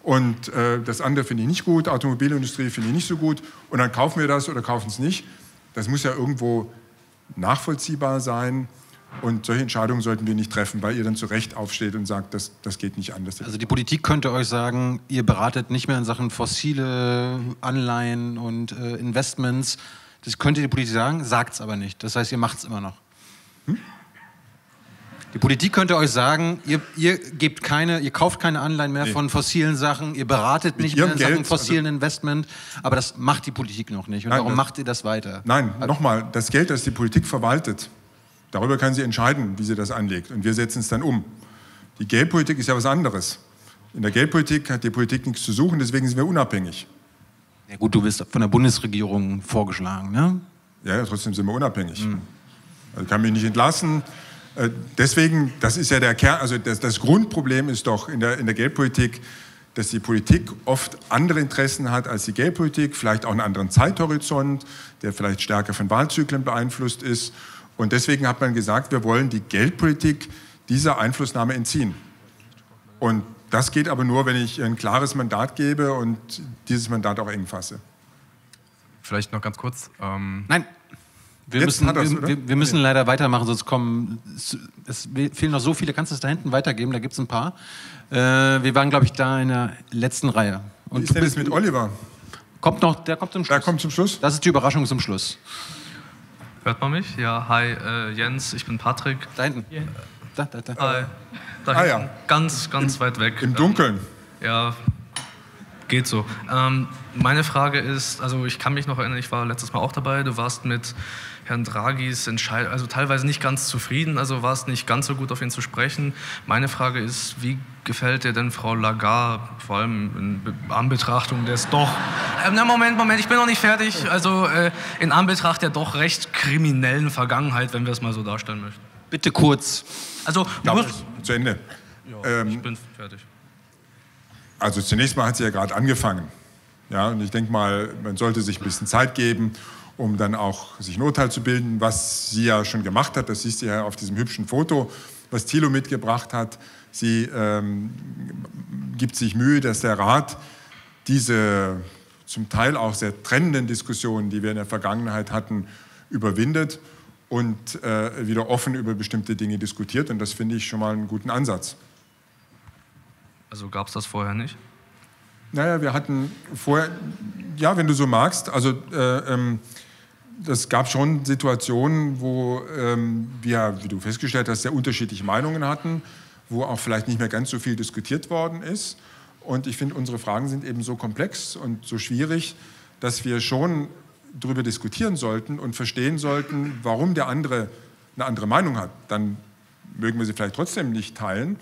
Und äh, das andere finde ich nicht gut, Automobilindustrie finde ich nicht so gut. Und dann kaufen wir das oder kaufen es nicht. Das muss ja irgendwo nachvollziehbar sein. Und solche Entscheidungen sollten wir nicht treffen, weil ihr dann zu Recht aufsteht und sagt, das, das geht nicht anders. Also die Politik könnte euch sagen, ihr beratet nicht mehr in Sachen fossile Anleihen und äh, Investments. Das könnte die Politik sagen, sagt es aber nicht. Das heißt, ihr macht es immer noch. Hm? Die Politik könnte euch sagen, ihr, ihr, gebt keine, ihr kauft keine Anleihen mehr nee. von fossilen Sachen, ihr beratet Mit nicht mehr in Geld, Sachen fossilen also Investment, aber das macht die Politik noch nicht. Und nein, warum macht ihr das weiter? Nein, nochmal, das Geld, das die Politik verwaltet, darüber kann sie entscheiden, wie sie das anlegt. Und wir setzen es dann um. Die Geldpolitik ist ja was anderes. In der Geldpolitik hat die Politik nichts zu suchen, deswegen sind wir unabhängig. Ja gut, du bist von der Bundesregierung vorgeschlagen, ne? Ja, ja trotzdem sind wir unabhängig. Mhm. Also kann mich nicht entlassen. Äh, deswegen, das ist ja der Kern, also das, das, Grundproblem ist doch in der, in der Geldpolitik, dass die Politik oft andere Interessen hat als die Geldpolitik, vielleicht auch einen anderen Zeithorizont, der vielleicht stärker von Wahlzyklen beeinflusst ist. Und deswegen hat man gesagt, wir wollen die Geldpolitik dieser Einflussnahme entziehen. Und das geht aber nur, wenn ich ein klares Mandat gebe und dieses Mandat auch eng fasse. Vielleicht noch ganz kurz. Ähm Nein, wir müssen, wir, wir, wir, müssen leider weitermachen, sonst kommen. Es, fehlen noch so viele. Kannst du es da hinten weitergeben? Da gibt es ein paar. Äh, wir waren, glaube ich, da in der letzten Reihe. Und Wie ist denn das mit Oliver? Kommt noch, der kommt zum Schluss. Der kommt zum Schluss? Das ist die Überraschung zum Schluss. Hört man mich? Ja, hi, äh, Jens, ich bin Patrick. Da hinten. Yeah. Da, da, da. Hi. Da ah, ja. Ganz, ganz Im, weit weg. Im Dunkeln. Ähm, ja, geht so. Ähm, meine Frage ist, also ich kann mich noch erinnern, ich war letztes Mal auch dabei, du warst mit Herrn Draghis Entscheidung, also teilweise nicht ganz zufrieden, also war es nicht ganz so gut, auf ihn zu sprechen. Meine Frage ist, wie gefällt dir denn Frau Lagarde, vor allem in Anbetrachtung des doch, äh, na Moment, Moment, ich bin noch nicht fertig, also äh, in Anbetracht der doch recht kriminellen Vergangenheit, wenn wir es mal so darstellen möchten. Bitte kurz. Also, ja, zu Ende. Ja, ähm, ich bin fertig. Also zunächst mal hat sie ja gerade angefangen. Ja, und ich denke mal, man sollte sich ein bisschen Zeit geben um dann auch sich ein Urteil zu bilden, was sie ja schon gemacht hat. Das siehst du ja auf diesem hübschen Foto, was Thilo mitgebracht hat. Sie ähm, gibt sich Mühe, dass der Rat diese zum Teil auch sehr trennenden Diskussionen, die wir in der Vergangenheit hatten, überwindet und äh, wieder offen über bestimmte Dinge diskutiert. Und das finde ich schon mal einen guten Ansatz. Also gab es das vorher nicht? Naja, wir hatten vorher, ja, wenn du so magst, also äh, ähm, es gab schon Situationen, wo ähm, wir, wie du festgestellt hast, sehr unterschiedliche Meinungen hatten, wo auch vielleicht nicht mehr ganz so viel diskutiert worden ist. Und ich finde, unsere Fragen sind eben so komplex und so schwierig, dass wir schon darüber diskutieren sollten und verstehen sollten, warum der andere eine andere Meinung hat. Dann mögen wir sie vielleicht trotzdem nicht teilen,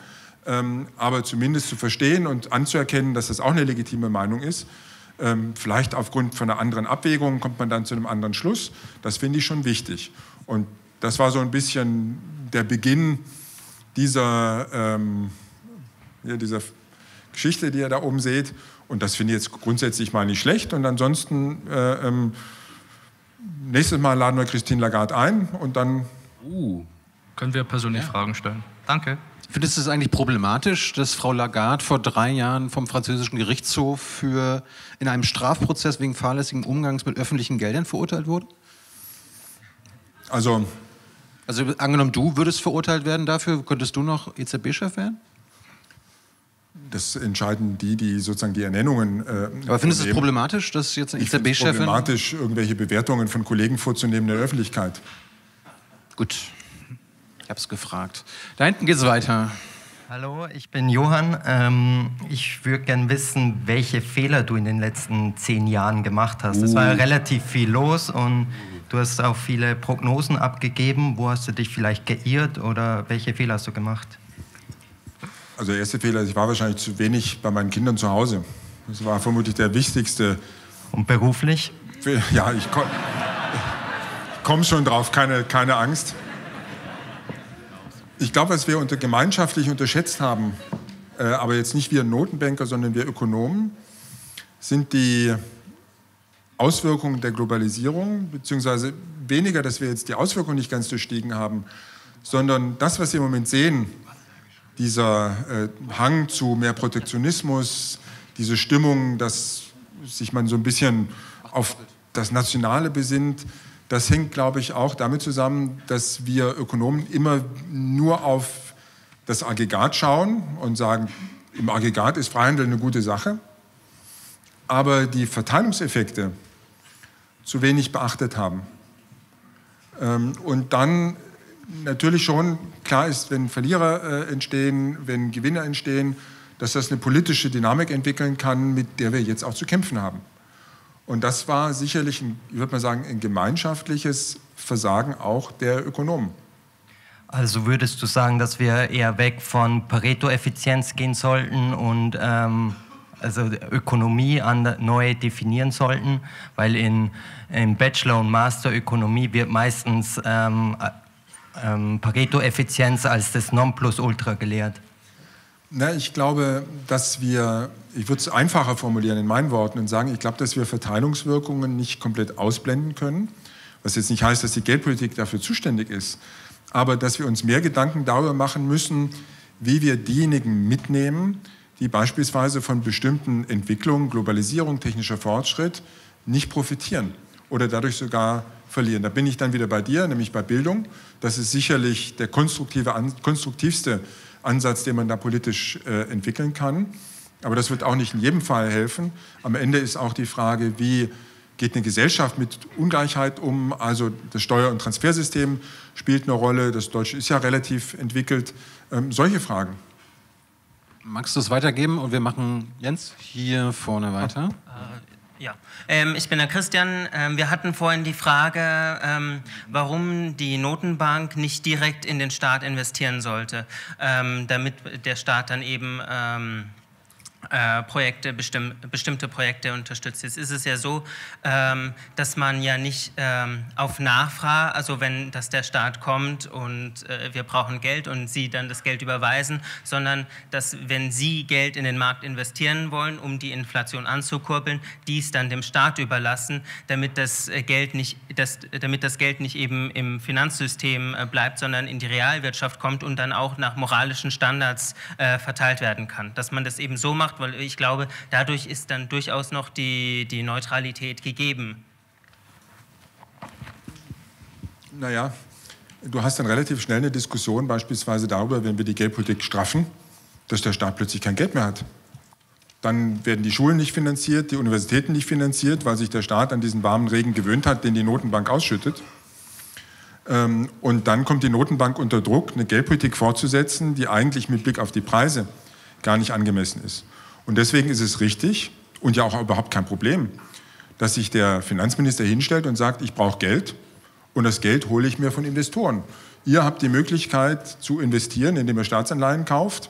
ähm, aber zumindest zu verstehen und anzuerkennen, dass das auch eine legitime Meinung ist vielleicht aufgrund von einer anderen Abwägung kommt man dann zu einem anderen Schluss. Das finde ich schon wichtig. Und das war so ein bisschen der Beginn dieser, ähm, ja, dieser Geschichte, die ihr da oben seht. Und das finde ich jetzt grundsätzlich mal nicht schlecht. Und ansonsten, äh, ähm, nächstes Mal laden wir Christine Lagarde ein und dann. Uh, können wir persönlich ja. Fragen stellen. Danke. Findest du es eigentlich problematisch, dass Frau Lagarde vor drei Jahren vom französischen Gerichtshof für in einem Strafprozess wegen fahrlässigen Umgangs mit öffentlichen Geldern verurteilt wurde? Also, also angenommen, du würdest verurteilt werden dafür, könntest du noch EZB-Chef werden? Das entscheiden die, die sozusagen die Ernennungen. Äh, Aber findest du es problematisch, dass jetzt eine EZB-Chefin. problematisch, irgendwelche Bewertungen von Kollegen vorzunehmen in der Öffentlichkeit. Gut. Ich habe es gefragt. Da hinten geht es weiter. Hallo, ich bin Johann. Ähm, ich würde gerne wissen, welche Fehler du in den letzten zehn Jahren gemacht hast. Es war ja uh. relativ viel los und du hast auch viele Prognosen abgegeben. Wo hast du dich vielleicht geirrt oder welche Fehler hast du gemacht? Also der erste Fehler, ich war wahrscheinlich zu wenig bei meinen Kindern zu Hause. Das war vermutlich der wichtigste. Und beruflich? Ja, ich komme komm schon drauf, keine, keine Angst. Ich glaube, was wir unter gemeinschaftlich unterschätzt haben, äh, aber jetzt nicht wir Notenbanker, sondern wir Ökonomen, sind die Auswirkungen der Globalisierung, beziehungsweise weniger, dass wir jetzt die Auswirkungen nicht ganz durchstiegen haben, sondern das, was wir im Moment sehen, dieser äh, Hang zu mehr Protektionismus, diese Stimmung, dass sich man so ein bisschen auf das Nationale besinnt, das hängt, glaube ich, auch damit zusammen, dass wir Ökonomen immer nur auf das Aggregat schauen und sagen, im Aggregat ist Freihandel eine gute Sache, aber die Verteilungseffekte zu wenig beachtet haben. Ähm, und dann natürlich schon klar ist, wenn Verlierer äh, entstehen, wenn Gewinner entstehen, dass das eine politische Dynamik entwickeln kann, mit der wir jetzt auch zu kämpfen haben. Und das war sicherlich, ein, ich würde mal sagen, ein gemeinschaftliches Versagen auch der Ökonomen. Also würdest du sagen, dass wir eher weg von Pareto-Effizienz gehen sollten und ähm, also Ökonomie an, neu definieren sollten? Weil in, in Bachelor- und Master-Ökonomie wird meistens ähm, ähm, Pareto-Effizienz als das Nonplusultra gelehrt. Na, ich glaube, dass wir, ich würde es einfacher formulieren in meinen Worten und sagen, ich glaube, dass wir Verteilungswirkungen nicht komplett ausblenden können, was jetzt nicht heißt, dass die Geldpolitik dafür zuständig ist, aber dass wir uns mehr Gedanken darüber machen müssen, wie wir diejenigen mitnehmen, die beispielsweise von bestimmten Entwicklungen, Globalisierung, technischer Fortschritt nicht profitieren oder dadurch sogar verlieren. Da bin ich dann wieder bei dir, nämlich bei Bildung. Das ist sicherlich der konstruktive, konstruktivste Ansatz, den man da politisch äh, entwickeln kann. Aber das wird auch nicht in jedem Fall helfen. Am Ende ist auch die Frage, wie geht eine Gesellschaft mit Ungleichheit um? Also das Steuer- und Transfersystem spielt eine Rolle. Das Deutsche ist ja relativ entwickelt. Ähm, solche Fragen. Magst du es weitergeben und wir machen Jens hier vorne weiter? Äh, ja, ähm, ich bin der Christian. Ähm, wir hatten vorhin die Frage, ähm, warum die Notenbank nicht direkt in den Staat investieren sollte, ähm, damit der Staat dann eben ähm, äh, Projekte, bestimm, bestimmte Projekte unterstützt. Jetzt ist es ja so, ähm, dass man ja nicht ähm, auf Nachfrage, also wenn dass der Staat kommt und äh, wir brauchen Geld und Sie dann das Geld überweisen, sondern dass wenn Sie Geld in den Markt investieren wollen, um die Inflation anzukurbeln, dies dann dem Staat überlassen, damit das äh, Geld nicht, das, damit das Geld nicht eben im Finanzsystem äh, bleibt, sondern in die Realwirtschaft kommt und dann auch nach moralischen Standards äh, verteilt werden kann. Dass man das eben so macht, weil ich glaube, dadurch ist dann durchaus noch die, die Neutralität gegeben. Naja, du hast dann relativ schnell eine Diskussion beispielsweise darüber, wenn wir die Geldpolitik straffen, dass der Staat plötzlich kein Geld mehr hat. Dann werden die Schulen nicht finanziert, die Universitäten nicht finanziert, weil sich der Staat an diesen warmen Regen gewöhnt hat, den die Notenbank ausschüttet. Ähm, und dann kommt die Notenbank unter Druck, eine Geldpolitik fortzusetzen, die eigentlich mit Blick auf die Preise gar nicht angemessen ist. Und deswegen ist es richtig und ja auch überhaupt kein Problem, dass sich der Finanzminister hinstellt und sagt, ich brauche Geld und das Geld hole ich mir von Investoren. Ihr habt die Möglichkeit zu investieren, indem ihr Staatsanleihen kauft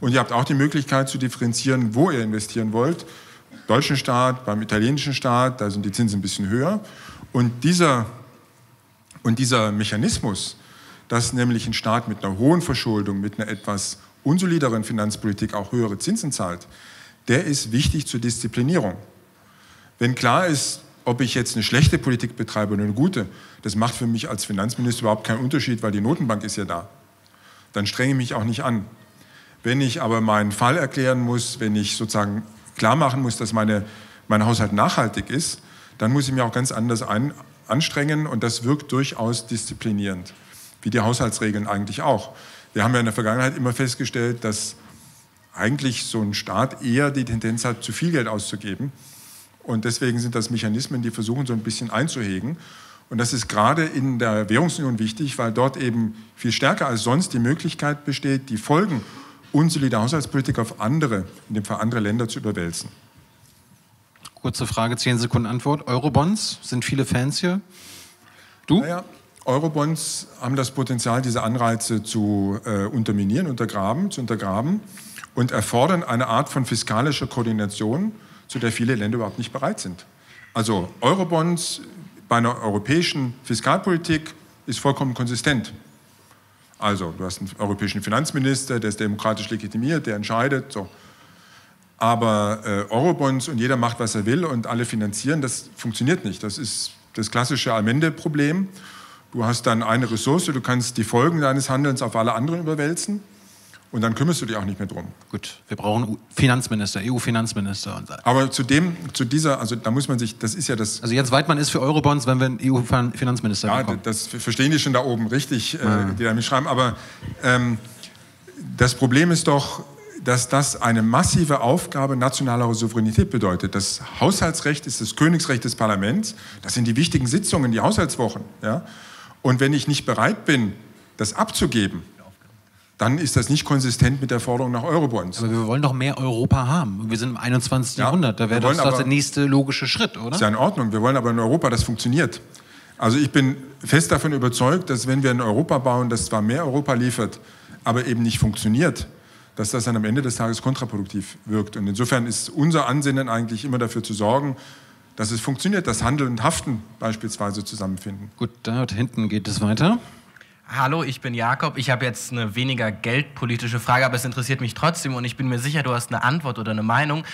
und ihr habt auch die Möglichkeit zu differenzieren, wo ihr investieren wollt. Deutschen Staat, beim italienischen Staat, da sind die Zinsen ein bisschen höher. Und dieser, und dieser Mechanismus, dass nämlich ein Staat mit einer hohen Verschuldung, mit einer etwas unsolideren Finanzpolitik auch höhere Zinsen zahlt, der ist wichtig zur Disziplinierung. Wenn klar ist, ob ich jetzt eine schlechte Politik betreibe oder eine gute, das macht für mich als Finanzminister überhaupt keinen Unterschied, weil die Notenbank ist ja da. Dann strenge ich mich auch nicht an. Wenn ich aber meinen Fall erklären muss, wenn ich sozusagen klar machen muss, dass meine, mein Haushalt nachhaltig ist, dann muss ich mich auch ganz anders ein, anstrengen und das wirkt durchaus disziplinierend, wie die Haushaltsregeln eigentlich auch. Wir haben ja in der Vergangenheit immer festgestellt, dass eigentlich so ein Staat eher die Tendenz hat, zu viel Geld auszugeben. Und deswegen sind das Mechanismen, die versuchen, so ein bisschen einzuhegen. Und das ist gerade in der Währungsunion wichtig, weil dort eben viel stärker als sonst die Möglichkeit besteht, die Folgen unsolider Haushaltspolitik auf andere, in dem Fall andere Länder zu überwälzen. Kurze Frage, 10 Sekunden Antwort. Eurobonds, sind viele Fans hier? Du? Naja, Eurobonds haben das Potenzial, diese Anreize zu äh, unterminieren, untergraben, zu untergraben und erfordern eine Art von fiskalischer Koordination, zu der viele Länder überhaupt nicht bereit sind. Also Eurobonds bei einer europäischen Fiskalpolitik ist vollkommen konsistent. Also du hast einen europäischen Finanzminister, der ist demokratisch legitimiert, der entscheidet. So. Aber äh, Eurobonds und jeder macht, was er will und alle finanzieren, das funktioniert nicht. Das ist das klassische Allmende-Problem. Du hast dann eine Ressource, du kannst die Folgen deines Handelns auf alle anderen überwälzen und dann kümmerst du dich auch nicht mehr drum. Gut, wir brauchen Finanzminister, EU-Finanzminister. Aber zu dem, zu dieser, also da muss man sich, das ist ja das. Also jetzt Weidmann ist für Eurobonds, wenn wir einen EU-Finanzminister ja, bekommen. das verstehen die schon da oben richtig, ah. die da mitschreiben. Aber ähm, das Problem ist doch, dass das eine massive Aufgabe nationaler Souveränität bedeutet. Das Haushaltsrecht ist das Königsrecht des Parlaments. Das sind die wichtigen Sitzungen, die Haushaltswochen. Ja? Und wenn ich nicht bereit bin, das abzugeben, dann ist das nicht konsistent mit der Forderung nach Eurobonds. Aber wir wollen doch mehr Europa haben. Wir sind im 21. Ja, Jahrhundert. Da wäre das aber, der nächste logische Schritt, oder? Ist ja in Ordnung. Wir wollen aber in Europa, das funktioniert. Also ich bin fest davon überzeugt, dass wenn wir in Europa bauen, das zwar mehr Europa liefert, aber eben nicht funktioniert, dass das dann am Ende des Tages kontraproduktiv wirkt. Und insofern ist unser Ansinnen eigentlich immer dafür zu sorgen, dass es funktioniert, dass Handel und Haften beispielsweise zusammenfinden. Gut, da hinten geht es weiter. Hallo, ich bin Jakob. Ich habe jetzt eine weniger geldpolitische Frage, aber es interessiert mich trotzdem und ich bin mir sicher, du hast eine Antwort oder eine Meinung.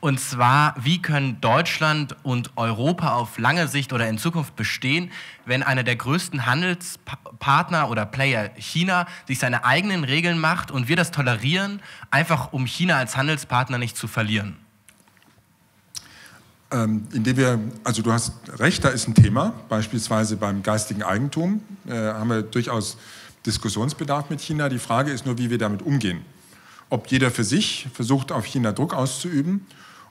Und zwar, wie können Deutschland und Europa auf lange Sicht oder in Zukunft bestehen, wenn einer der größten Handelspartner oder Player China sich seine eigenen Regeln macht und wir das tolerieren, einfach um China als Handelspartner nicht zu verlieren? Ähm, indem wir, also du hast recht, da ist ein Thema, beispielsweise beim geistigen Eigentum, äh, haben wir durchaus Diskussionsbedarf mit China. Die Frage ist nur, wie wir damit umgehen. Ob jeder für sich versucht, auf China Druck auszuüben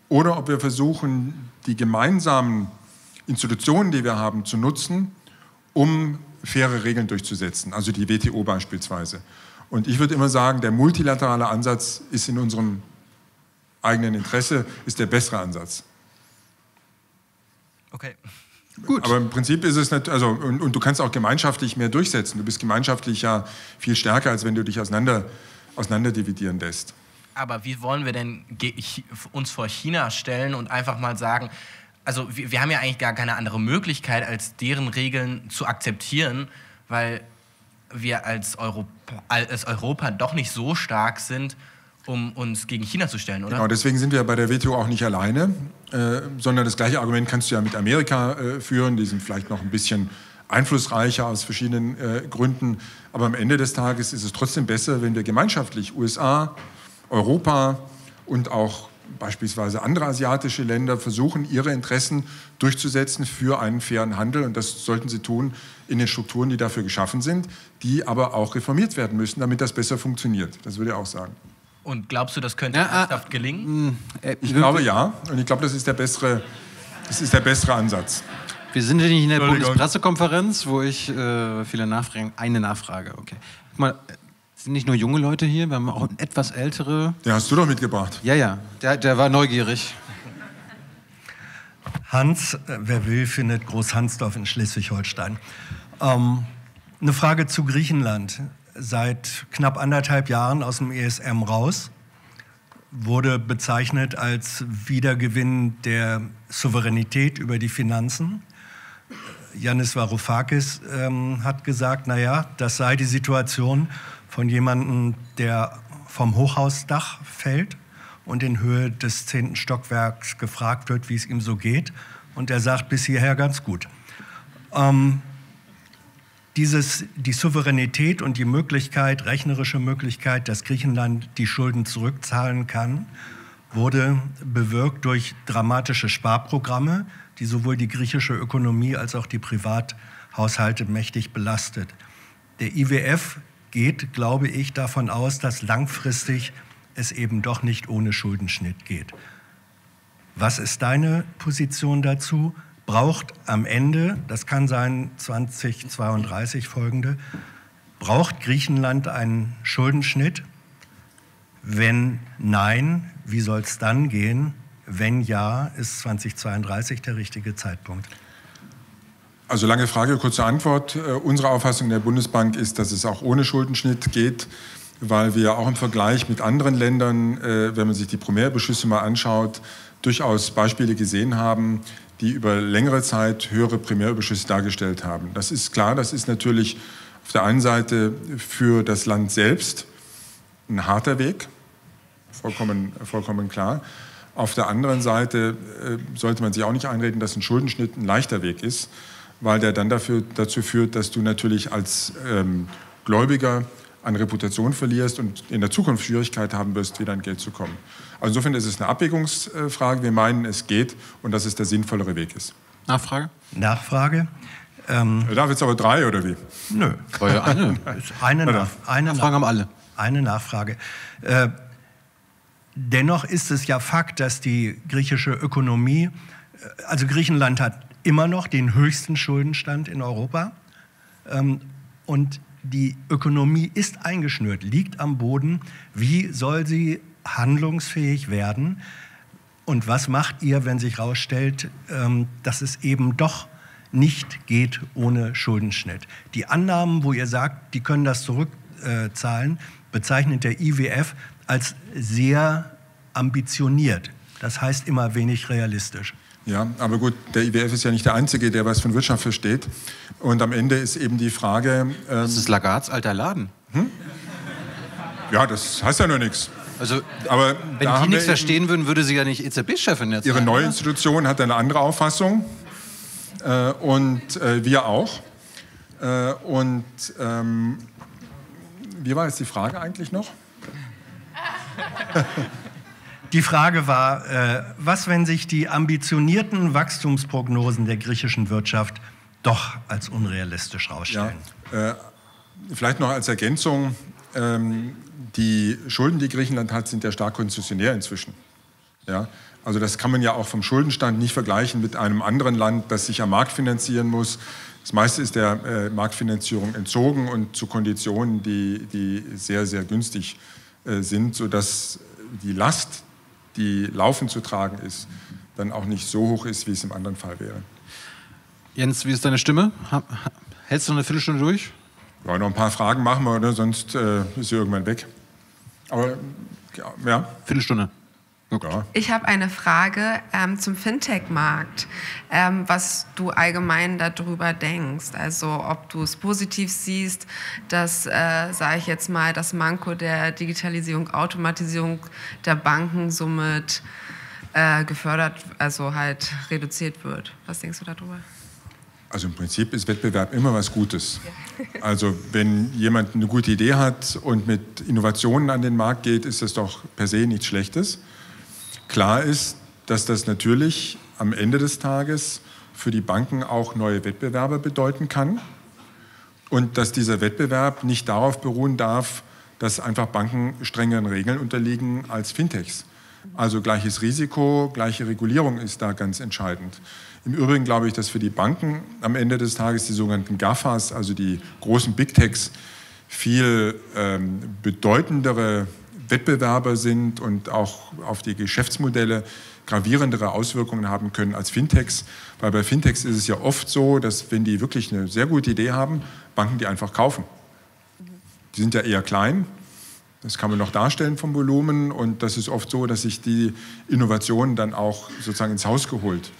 oder ob wir versuchen, die gemeinsamen Institutionen, die wir haben, zu nutzen, um faire Regeln durchzusetzen, also die WTO beispielsweise. Und ich würde immer sagen, der multilaterale Ansatz ist in unserem eigenen Interesse, ist der bessere Ansatz. Okay. Gut. Aber im Prinzip ist es nicht, also, und, und, du kannst auch gemeinschaftlich mehr durchsetzen. Du bist gemeinschaftlich ja viel stärker, als wenn du dich auseinander, auseinander dividieren lässt. Aber wie wollen wir denn uns vor China stellen und einfach mal sagen, also wir, wir haben ja eigentlich gar keine andere Möglichkeit, als deren Regeln zu akzeptieren, weil wir als Europa, als Europa doch nicht so stark sind, um uns gegen China zu stellen, oder? Genau, deswegen sind wir bei der WTO auch nicht alleine, äh, sondern das gleiche Argument kannst du ja mit Amerika äh, führen. Die sind vielleicht noch ein bisschen einflussreicher aus verschiedenen äh, Gründen. Aber am Ende des Tages ist es trotzdem besser, wenn wir gemeinschaftlich USA, Europa und auch beispielsweise andere asiatische Länder versuchen, ihre Interessen durchzusetzen für einen fairen Handel. Und das sollten sie tun in den Strukturen, die dafür geschaffen sind, die aber auch reformiert werden müssen, damit das besser funktioniert. Das würde ich auch sagen. Und glaubst du, das könnte ja, ernsthaft gelingen? Hm, äh, ich glaube ja. Und ich glaube, das ist der bessere, das ist der bessere Ansatz. Wir sind ja nicht in der Bundespressekonferenz, wo ich äh, viele Nachfragen, eine Nachfrage, okay. Guck mal, sind nicht nur junge Leute hier, wir haben auch etwas ältere. Der hast du doch mitgebracht. Ja, ja, der, der war neugierig. Hans, äh, wer will, findet Groß-Hansdorf in Schleswig-Holstein. Ähm, eine Frage zu Griechenland seit knapp anderthalb Jahren aus dem ESM raus, wurde bezeichnet als Wiedergewinn der Souveränität über die Finanzen. Yanis Varoufakis ähm, hat gesagt, naja, das sei die Situation von jemandem, der vom Hochhausdach fällt und in Höhe des zehnten Stockwerks gefragt wird, wie es ihm so geht. Und er sagt bis hierher ganz gut. Ähm, dieses, die Souveränität und die Möglichkeit, rechnerische Möglichkeit, dass Griechenland die Schulden zurückzahlen kann, wurde bewirkt durch dramatische Sparprogramme, die sowohl die griechische Ökonomie als auch die Privathaushalte mächtig belastet. Der IWF geht, glaube ich, davon aus, dass langfristig es eben doch nicht ohne Schuldenschnitt geht. Was ist deine Position dazu? Braucht am Ende, das kann sein 2032 folgende, braucht Griechenland einen Schuldenschnitt? Wenn nein, wie soll es dann gehen? Wenn ja, ist 2032 der richtige Zeitpunkt? Also lange Frage, kurze Antwort. Äh, unsere Auffassung der Bundesbank ist, dass es auch ohne Schuldenschnitt geht, weil wir auch im Vergleich mit anderen Ländern, äh, wenn man sich die Primärbeschlüsse mal anschaut, durchaus Beispiele gesehen haben, die über längere Zeit höhere Primärüberschüsse dargestellt haben. Das ist klar, das ist natürlich auf der einen Seite für das Land selbst ein harter Weg, vollkommen, vollkommen klar. Auf der anderen Seite äh, sollte man sich auch nicht einreden, dass ein Schuldenschnitt ein leichter Weg ist, weil der dann dafür, dazu führt, dass du natürlich als ähm, Gläubiger an Reputation verlierst und in der Zukunft Schwierigkeit haben wirst, wieder an Geld zu kommen. Also insofern ist es eine Abwägungsfrage. Wir meinen, es geht und dass es der sinnvollere Weg ist. Nachfrage? Nachfrage. Ähm, Darf jetzt aber drei oder wie? Nö. eine. eine, nach, eine Nachfragen haben alle. Eine Nachfrage. Äh, dennoch ist es ja Fakt, dass die griechische Ökonomie, äh, also Griechenland hat immer noch den höchsten Schuldenstand in Europa. Ähm, und die Ökonomie ist eingeschnürt, liegt am Boden. Wie soll sie handlungsfähig werden? Und was macht ihr, wenn sich herausstellt, ähm, dass es eben doch nicht geht ohne Schuldenschnitt? Die Annahmen, wo ihr sagt, die können das zurückzahlen, bezeichnet der IWF als sehr ambitioniert. Das heißt immer wenig realistisch. Ja, aber gut, der IWF ist ja nicht der Einzige, der was von Wirtschaft versteht. Und am Ende ist eben die Frage. Ähm, das ist Lagards alter Laden. Hm? Ja, das heißt ja nur nichts. Also, aber wenn die nichts verstehen würden, würde sie ja nicht EZB-Chefin jetzt Ihre sein, neue oder? Institution hat eine andere Auffassung äh, und äh, wir auch. Äh, und ähm, wie war jetzt die Frage eigentlich noch? Die Frage war, äh, was, wenn sich die ambitionierten Wachstumsprognosen der griechischen Wirtschaft doch als unrealistisch herausstellen? Ja, äh, vielleicht noch als Ergänzung, ähm, die Schulden, die Griechenland hat, sind ja stark konzessionär inzwischen. Ja? Also das kann man ja auch vom Schuldenstand nicht vergleichen mit einem anderen Land, das sich am Markt finanzieren muss. Das meiste ist der äh, Marktfinanzierung entzogen und zu Konditionen, die, die sehr, sehr günstig äh, sind, sodass die Last die laufend zu tragen ist, dann auch nicht so hoch ist, wie es im anderen Fall wäre. Jens, wie ist deine Stimme? Hältst du eine Viertelstunde durch? Ja, noch ein paar Fragen machen wir, oder? sonst äh, ist sie irgendwann weg. Aber ja. Viertelstunde. Ja. Ich habe eine Frage ähm, zum Fintech-Markt, ähm, was du allgemein darüber denkst. Also ob du es positiv siehst, dass, äh, sage ich jetzt mal, das Manko der Digitalisierung, Automatisierung der Banken somit äh, gefördert, also halt reduziert wird. Was denkst du darüber? Also im Prinzip ist Wettbewerb immer was Gutes. Also wenn jemand eine gute Idee hat und mit Innovationen an den Markt geht, ist das doch per se nichts Schlechtes. Klar ist, dass das natürlich am Ende des Tages für die Banken auch neue Wettbewerber bedeuten kann und dass dieser Wettbewerb nicht darauf beruhen darf, dass einfach Banken strengeren Regeln unterliegen als Fintechs. Also gleiches Risiko, gleiche Regulierung ist da ganz entscheidend. Im Übrigen glaube ich, dass für die Banken am Ende des Tages die sogenannten GAFAs, also die großen Big Techs, viel ähm, bedeutendere Wettbewerber sind und auch auf die Geschäftsmodelle gravierendere Auswirkungen haben können als Fintechs. Weil bei Fintechs ist es ja oft so, dass wenn die wirklich eine sehr gute Idee haben, Banken die einfach kaufen. Die sind ja eher klein. Das kann man noch darstellen vom Volumen. Und das ist oft so, dass sich die Innovationen dann auch sozusagen ins Haus geholt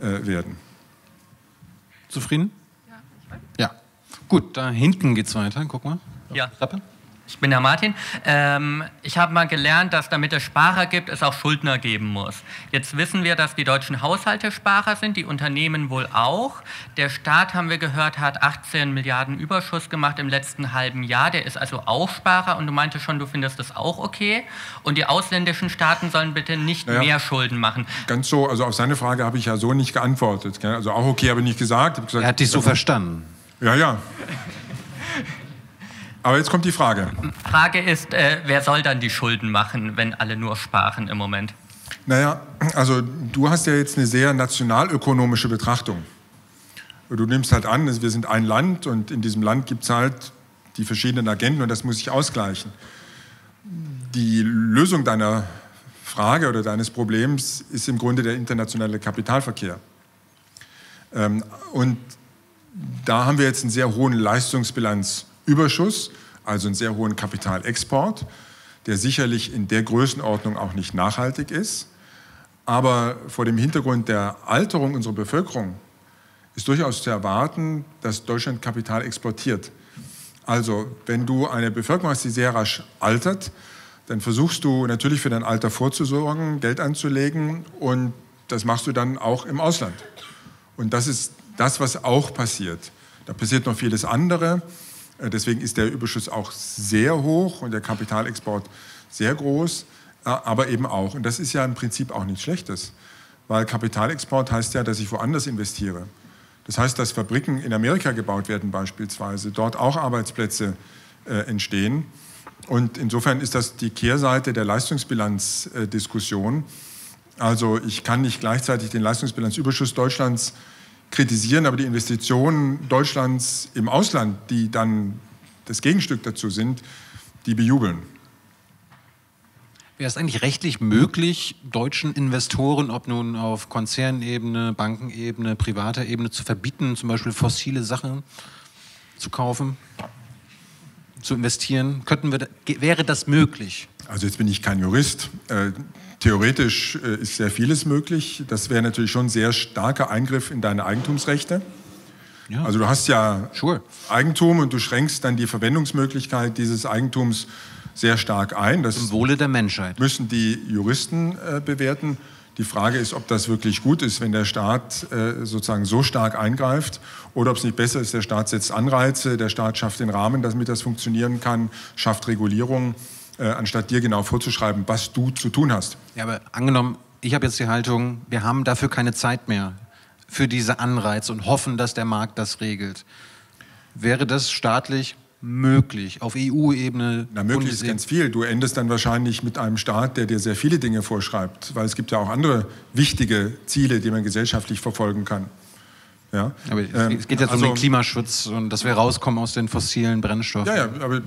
äh, werden. Zufrieden? Ja. Ja. Gut, da hinten geht es weiter. Guck mal. Ja. Rappe. Ich bin der Martin. Ähm, ich habe mal gelernt, dass damit es Sparer gibt, es auch Schuldner geben muss. Jetzt wissen wir, dass die deutschen Haushalte Sparer sind, die Unternehmen wohl auch. Der Staat, haben wir gehört, hat 18 Milliarden Überschuss gemacht im letzten halben Jahr. Der ist also auch Sparer und du meintest schon, du findest das auch okay. Und die ausländischen Staaten sollen bitte nicht naja, mehr Schulden machen. Ganz so, also auf seine Frage habe ich ja so nicht geantwortet. Also auch okay habe ich nicht gesagt. gesagt er hat dich so verstanden. Ja, ja. Aber jetzt kommt die Frage. Frage ist, äh, wer soll dann die Schulden machen, wenn alle nur sparen im Moment? Naja, also du hast ja jetzt eine sehr nationalökonomische Betrachtung. Du nimmst halt an, wir sind ein Land und in diesem Land gibt es halt die verschiedenen Agenten und das muss sich ausgleichen. Die Lösung deiner Frage oder deines Problems ist im Grunde der internationale Kapitalverkehr. Ähm, und da haben wir jetzt einen sehr hohen Leistungsbilanz Überschuss, also einen sehr hohen Kapitalexport, der sicherlich in der Größenordnung auch nicht nachhaltig ist. Aber vor dem Hintergrund der Alterung unserer Bevölkerung ist durchaus zu erwarten, dass Deutschland Kapital exportiert. Also, wenn du eine Bevölkerung hast, die sehr rasch altert, dann versuchst du natürlich für dein Alter vorzusorgen, Geld anzulegen und das machst du dann auch im Ausland. Und das ist das, was auch passiert. Da passiert noch vieles andere. Äh, deswegen ist der Überschuss auch sehr hoch und der Kapitalexport sehr groß, äh, aber eben auch, und das ist ja im Prinzip auch nichts Schlechtes, weil Kapitalexport heißt ja, dass ich woanders investiere. Das heißt, dass Fabriken in Amerika gebaut werden beispielsweise, dort auch Arbeitsplätze äh, entstehen. Und insofern ist das die Kehrseite der Leistungsbilanzdiskussion. Also ich kann nicht gleichzeitig den Leistungsbilanzüberschuss Deutschlands kritisieren, aber die Investitionen Deutschlands im Ausland, die dann das Gegenstück dazu sind, die bejubeln. Wäre es eigentlich rechtlich möglich, deutschen Investoren, ob nun auf Konzernebene, Bankenebene, privater Ebene, zu verbieten, zum Beispiel fossile Sachen zu kaufen, zu investieren? Könnten wir, wäre das möglich? Also jetzt bin ich kein Jurist. Theoretisch äh, ist sehr vieles möglich. Das wäre natürlich schon ein sehr starker Eingriff in deine Eigentumsrechte. Ja. Also du hast ja sure. Eigentum und du schränkst dann die Verwendungsmöglichkeit dieses Eigentums sehr stark ein. Das Im Wohle der Menschheit. Müssen die Juristen äh, bewerten. Die Frage ist, ob das wirklich gut ist, wenn der Staat äh, sozusagen so stark eingreift oder ob es nicht besser ist, der Staat setzt Anreize, der Staat schafft den Rahmen, damit das funktionieren kann, schafft Regulierung, äh, anstatt dir genau vorzuschreiben, was du zu tun hast. Ja, aber angenommen, ich habe jetzt die Haltung, wir haben dafür keine Zeit mehr für diese Anreize und hoffen, dass der Markt das regelt. Wäre das staatlich möglich auf EU-Ebene? Na, möglich ist ganz viel. Du endest dann wahrscheinlich mit einem Staat, der dir sehr viele Dinge vorschreibt, weil es gibt ja auch andere wichtige Ziele, die man gesellschaftlich verfolgen kann. Ja? Aber es, ähm, geht jetzt also, um den Klimaschutz und dass wir rauskommen aus den fossilen Brennstoffen. Ja, ja, aber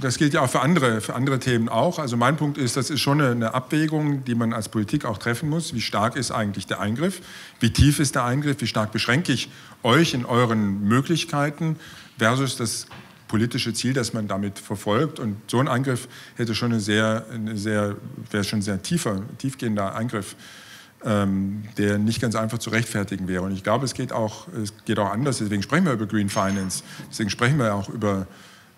das gilt ja auch für andere, für andere Themen auch. Also mein Punkt ist, das ist schon eine Abwägung, die man als Politik auch treffen muss. Wie stark ist eigentlich der Eingriff? Wie tief ist der Eingriff? Wie stark beschränke ich euch in euren Möglichkeiten versus das politische Ziel, das man damit verfolgt. Und so ein Eingriff hätte schon eine sehr, eine sehr wäre schon ein sehr tiefer, tiefgehender Eingriff, ähm, der nicht ganz einfach zu rechtfertigen wäre. Und ich glaube, es geht auch, es geht auch anders. Deswegen sprechen wir über Green Finance. Deswegen sprechen wir auch über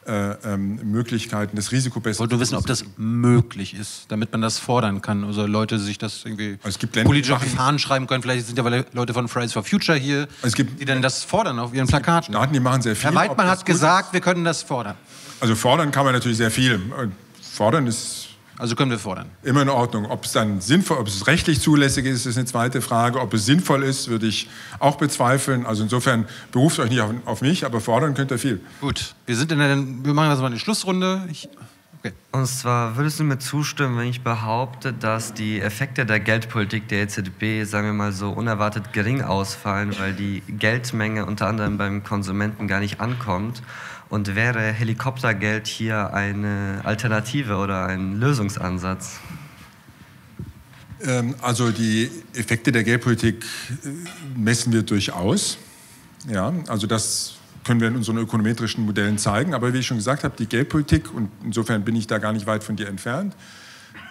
äh, ähm, Möglichkeiten, das Risiko besser. Ich wollte wissen, ob das möglich ist, damit man das fordern kann. Also Leute sich das irgendwie also es gibt politisch auf die Fahnen schreiben können. Vielleicht sind ja Leute von Fridays for Future hier, es gibt, die dann das fordern auf ihren Plakaten. Staaten, die machen sehr viel. Herr Weidmann hat gesagt, wir können das fordern. Also fordern kann man natürlich sehr viel. Fordern ist also können wir fordern. Immer in Ordnung. Ob es dann sinnvoll, ob es rechtlich zulässig ist, ist eine zweite Frage. Ob es sinnvoll ist, würde ich auch bezweifeln. Also insofern beruft euch nicht auf, auf mich, aber fordern könnt ihr viel. Gut, wir sind in der, wir machen jetzt mal eine Schlussrunde. Ich, okay. Und zwar würdest du mir zustimmen, wenn ich behaupte, dass die Effekte der Geldpolitik der EZB, sagen wir mal so, unerwartet gering ausfallen, weil die Geldmenge unter anderem beim Konsumenten gar nicht ankommt und wäre Helikoptergeld hier eine Alternative oder ein Lösungsansatz? Ähm, also die Effekte der Geldpolitik äh, messen wir durchaus. Ja, also das können wir in unseren ökonometrischen Modellen zeigen. Aber wie ich schon gesagt habe, die Geldpolitik, und insofern bin ich da gar nicht weit von dir entfernt,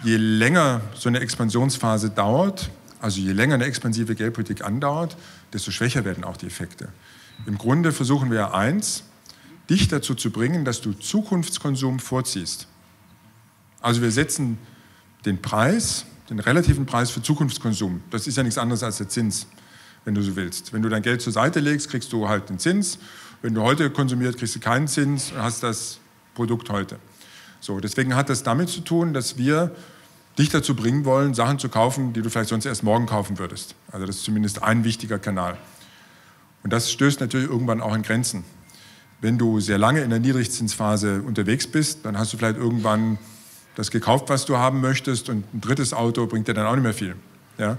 je länger so eine Expansionsphase dauert, also je länger eine expansive Geldpolitik andauert, desto schwächer werden auch die Effekte. Im Grunde versuchen wir eins, dich dazu zu bringen, dass du Zukunftskonsum vorziehst. Also wir setzen den Preis, den relativen Preis für Zukunftskonsum. Das ist ja nichts anderes als der Zins, wenn du so willst. Wenn du dein Geld zur Seite legst, kriegst du halt den Zins. Wenn du heute konsumierst, kriegst du keinen Zins und hast das Produkt heute. So, deswegen hat das damit zu tun, dass wir dich dazu bringen wollen, Sachen zu kaufen, die du vielleicht sonst erst morgen kaufen würdest. Also das ist zumindest ein wichtiger Kanal. Und das stößt natürlich irgendwann auch in Grenzen. Wenn du sehr lange in der Niedrigzinsphase unterwegs bist, dann hast du vielleicht irgendwann das gekauft, was du haben möchtest und ein drittes Auto bringt dir dann auch nicht mehr viel. Ja?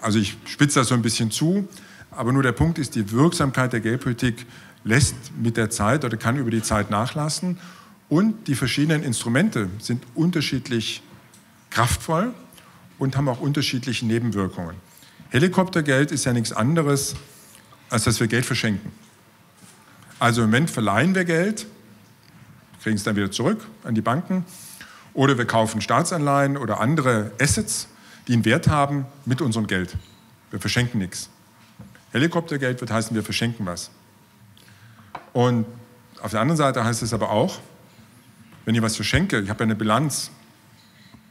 Also ich spitze das so ein bisschen zu, aber nur der Punkt ist, die Wirksamkeit der Geldpolitik lässt mit der Zeit oder kann über die Zeit nachlassen und die verschiedenen Instrumente sind unterschiedlich kraftvoll und haben auch unterschiedliche Nebenwirkungen. Helikoptergeld ist ja nichts anderes, als dass wir Geld verschenken. Also im Moment verleihen wir Geld, kriegen es dann wieder zurück an die Banken, oder wir kaufen Staatsanleihen oder andere Assets, die einen Wert haben mit unserem Geld. Wir verschenken nichts. Helikoptergeld wird heißen, wir verschenken was. Und auf der anderen Seite heißt es aber auch, wenn ich was verschenke, ich habe ja eine Bilanz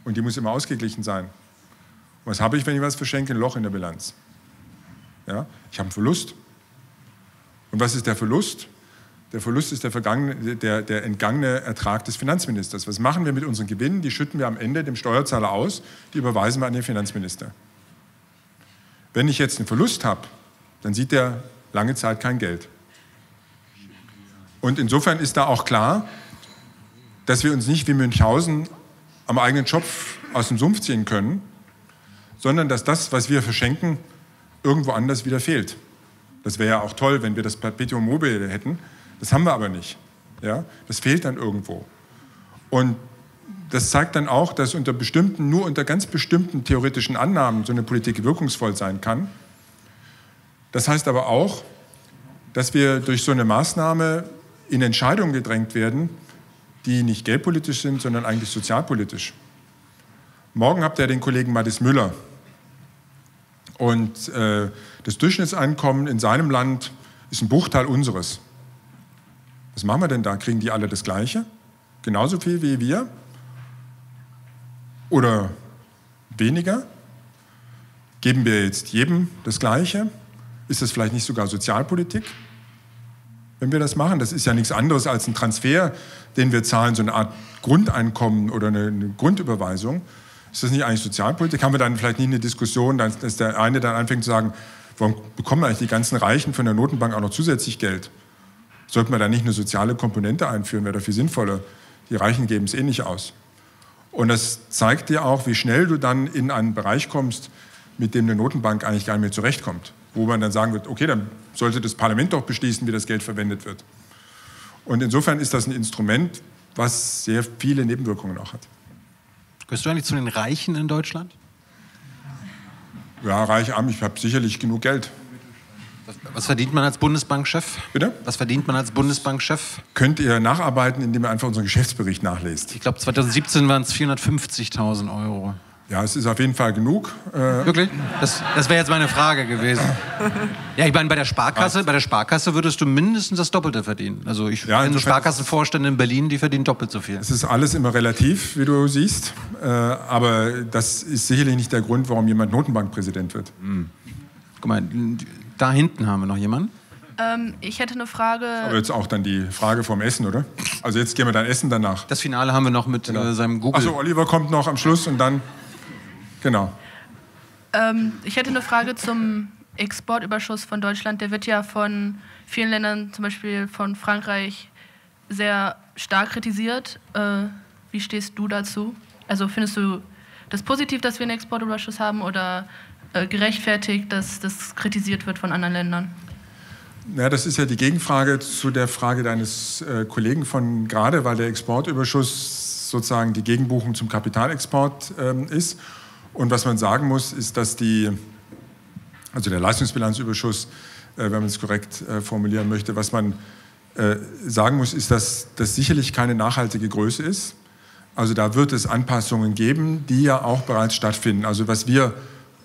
und die muss immer ausgeglichen sein. Was habe ich, wenn ich was verschenke? Ein Loch in der Bilanz. Ja? Ich habe einen Verlust. Und was ist der Verlust? Der Verlust ist der, der, der, entgangene Ertrag des Finanzministers. Was machen wir mit unseren Gewinnen? Die schütten wir am Ende dem Steuerzahler aus, die überweisen wir an den Finanzminister. Wenn ich jetzt einen Verlust habe, dann sieht der lange Zeit kein Geld. Und insofern ist da auch klar, dass wir uns nicht wie Münchhausen am eigenen Schopf aus dem Sumpf ziehen können, sondern dass das, was wir verschenken, irgendwo anders wieder fehlt. Das wäre ja auch toll, wenn wir das Perpetuum mobile hätten. Das haben wir aber nicht. Ja? Das fehlt dann irgendwo. Und das zeigt dann auch, dass unter bestimmten, nur unter ganz bestimmten theoretischen Annahmen so eine Politik wirkungsvoll sein kann. Das heißt aber auch, dass wir durch so eine Maßnahme in Entscheidungen gedrängt werden, die nicht geldpolitisch sind, sondern eigentlich sozialpolitisch. Morgen habt ihr den Kollegen Mathis Müller. Und äh, das Durchschnittseinkommen in seinem Land ist ein Bruchteil unseres. Was machen wir denn da? Kriegen die alle das Gleiche? Genauso viel wie wir? Oder weniger? Geben wir jetzt jedem das Gleiche? Ist das vielleicht nicht sogar Sozialpolitik? Wenn wir das machen, das ist ja nichts anderes als ein Transfer, den wir zahlen, so eine Art Grundeinkommen oder eine, eine Grundüberweisung. Ist das nicht eigentlich Sozialpolitik? Haben wir dann vielleicht nicht eine Diskussion, dass der eine dann anfängt zu sagen, warum bekommen eigentlich die ganzen Reichen von der Notenbank auch noch zusätzlich Geld? Sollte man da nicht eine soziale Komponente einführen, wäre dafür sinnvoller. Die Reichen geben es eh nicht aus. Und das zeigt dir auch, wie schnell du dann in einen Bereich kommst, mit dem eine Notenbank eigentlich gar nicht mehr zurechtkommt. Wo man dann sagen wird, okay, dann sollte das Parlament doch beschließen, wie das Geld verwendet wird. Und insofern ist das ein Instrument, was sehr viele Nebenwirkungen auch hat. Gehörst du eigentlich zu den Reichen in Deutschland? Ja, reich arm, ich habe sicherlich genug Geld. Was, verdient man als Bundesbankchef? Bitte? Was verdient man als Bundesbankchef? Könnt ihr nacharbeiten, indem ihr einfach unseren Geschäftsbericht nachlest. Ich glaube, 2017 waren es 450.000 Euro. Ja, es ist auf jeden Fall genug. Äh Wirklich? Das, das wäre jetzt meine Frage gewesen. Ja, ich meine, bei der Sparkasse, bei der Sparkasse würdest du mindestens das Doppelte verdienen. Also ich ja, kenne Sparkassenvorstände in Berlin, die verdienen doppelt so viel. Es ist alles immer relativ, wie du siehst. Äh, aber das ist sicherlich nicht der Grund, warum jemand Notenbankpräsident wird. Mhm. Guck mal, da hinten haben wir noch jemanden. Ähm, ich hätte eine Frage. Aber jetzt auch dann die Frage vom Essen, oder? Also jetzt gehen wir dann essen danach. Das Finale haben wir noch mit genau. äh, seinem Google. Also Oliver kommt noch am Schluss und dann. Genau. Ähm, ich hätte eine Frage zum Exportüberschuss von Deutschland. Der wird ja von vielen Ländern, zum Beispiel von Frankreich, sehr stark kritisiert. Äh, wie stehst du dazu? Also findest du das positiv, dass wir einen Exportüberschuss haben oder äh, gerechtfertigt, dass das kritisiert wird von anderen Ländern? Ja, das ist ja die Gegenfrage zu der Frage deines äh, Kollegen von gerade, weil der Exportüberschuss sozusagen die Gegenbuchung zum Kapitalexport ähm, ist. Und was man sagen muss, ist, dass die, also der Leistungsbilanzüberschuss, äh, wenn man es korrekt äh, formulieren möchte, was man äh, sagen muss, ist, dass das sicherlich keine nachhaltige Größe ist. Also da wird es Anpassungen geben, die ja auch bereits stattfinden. Also was wir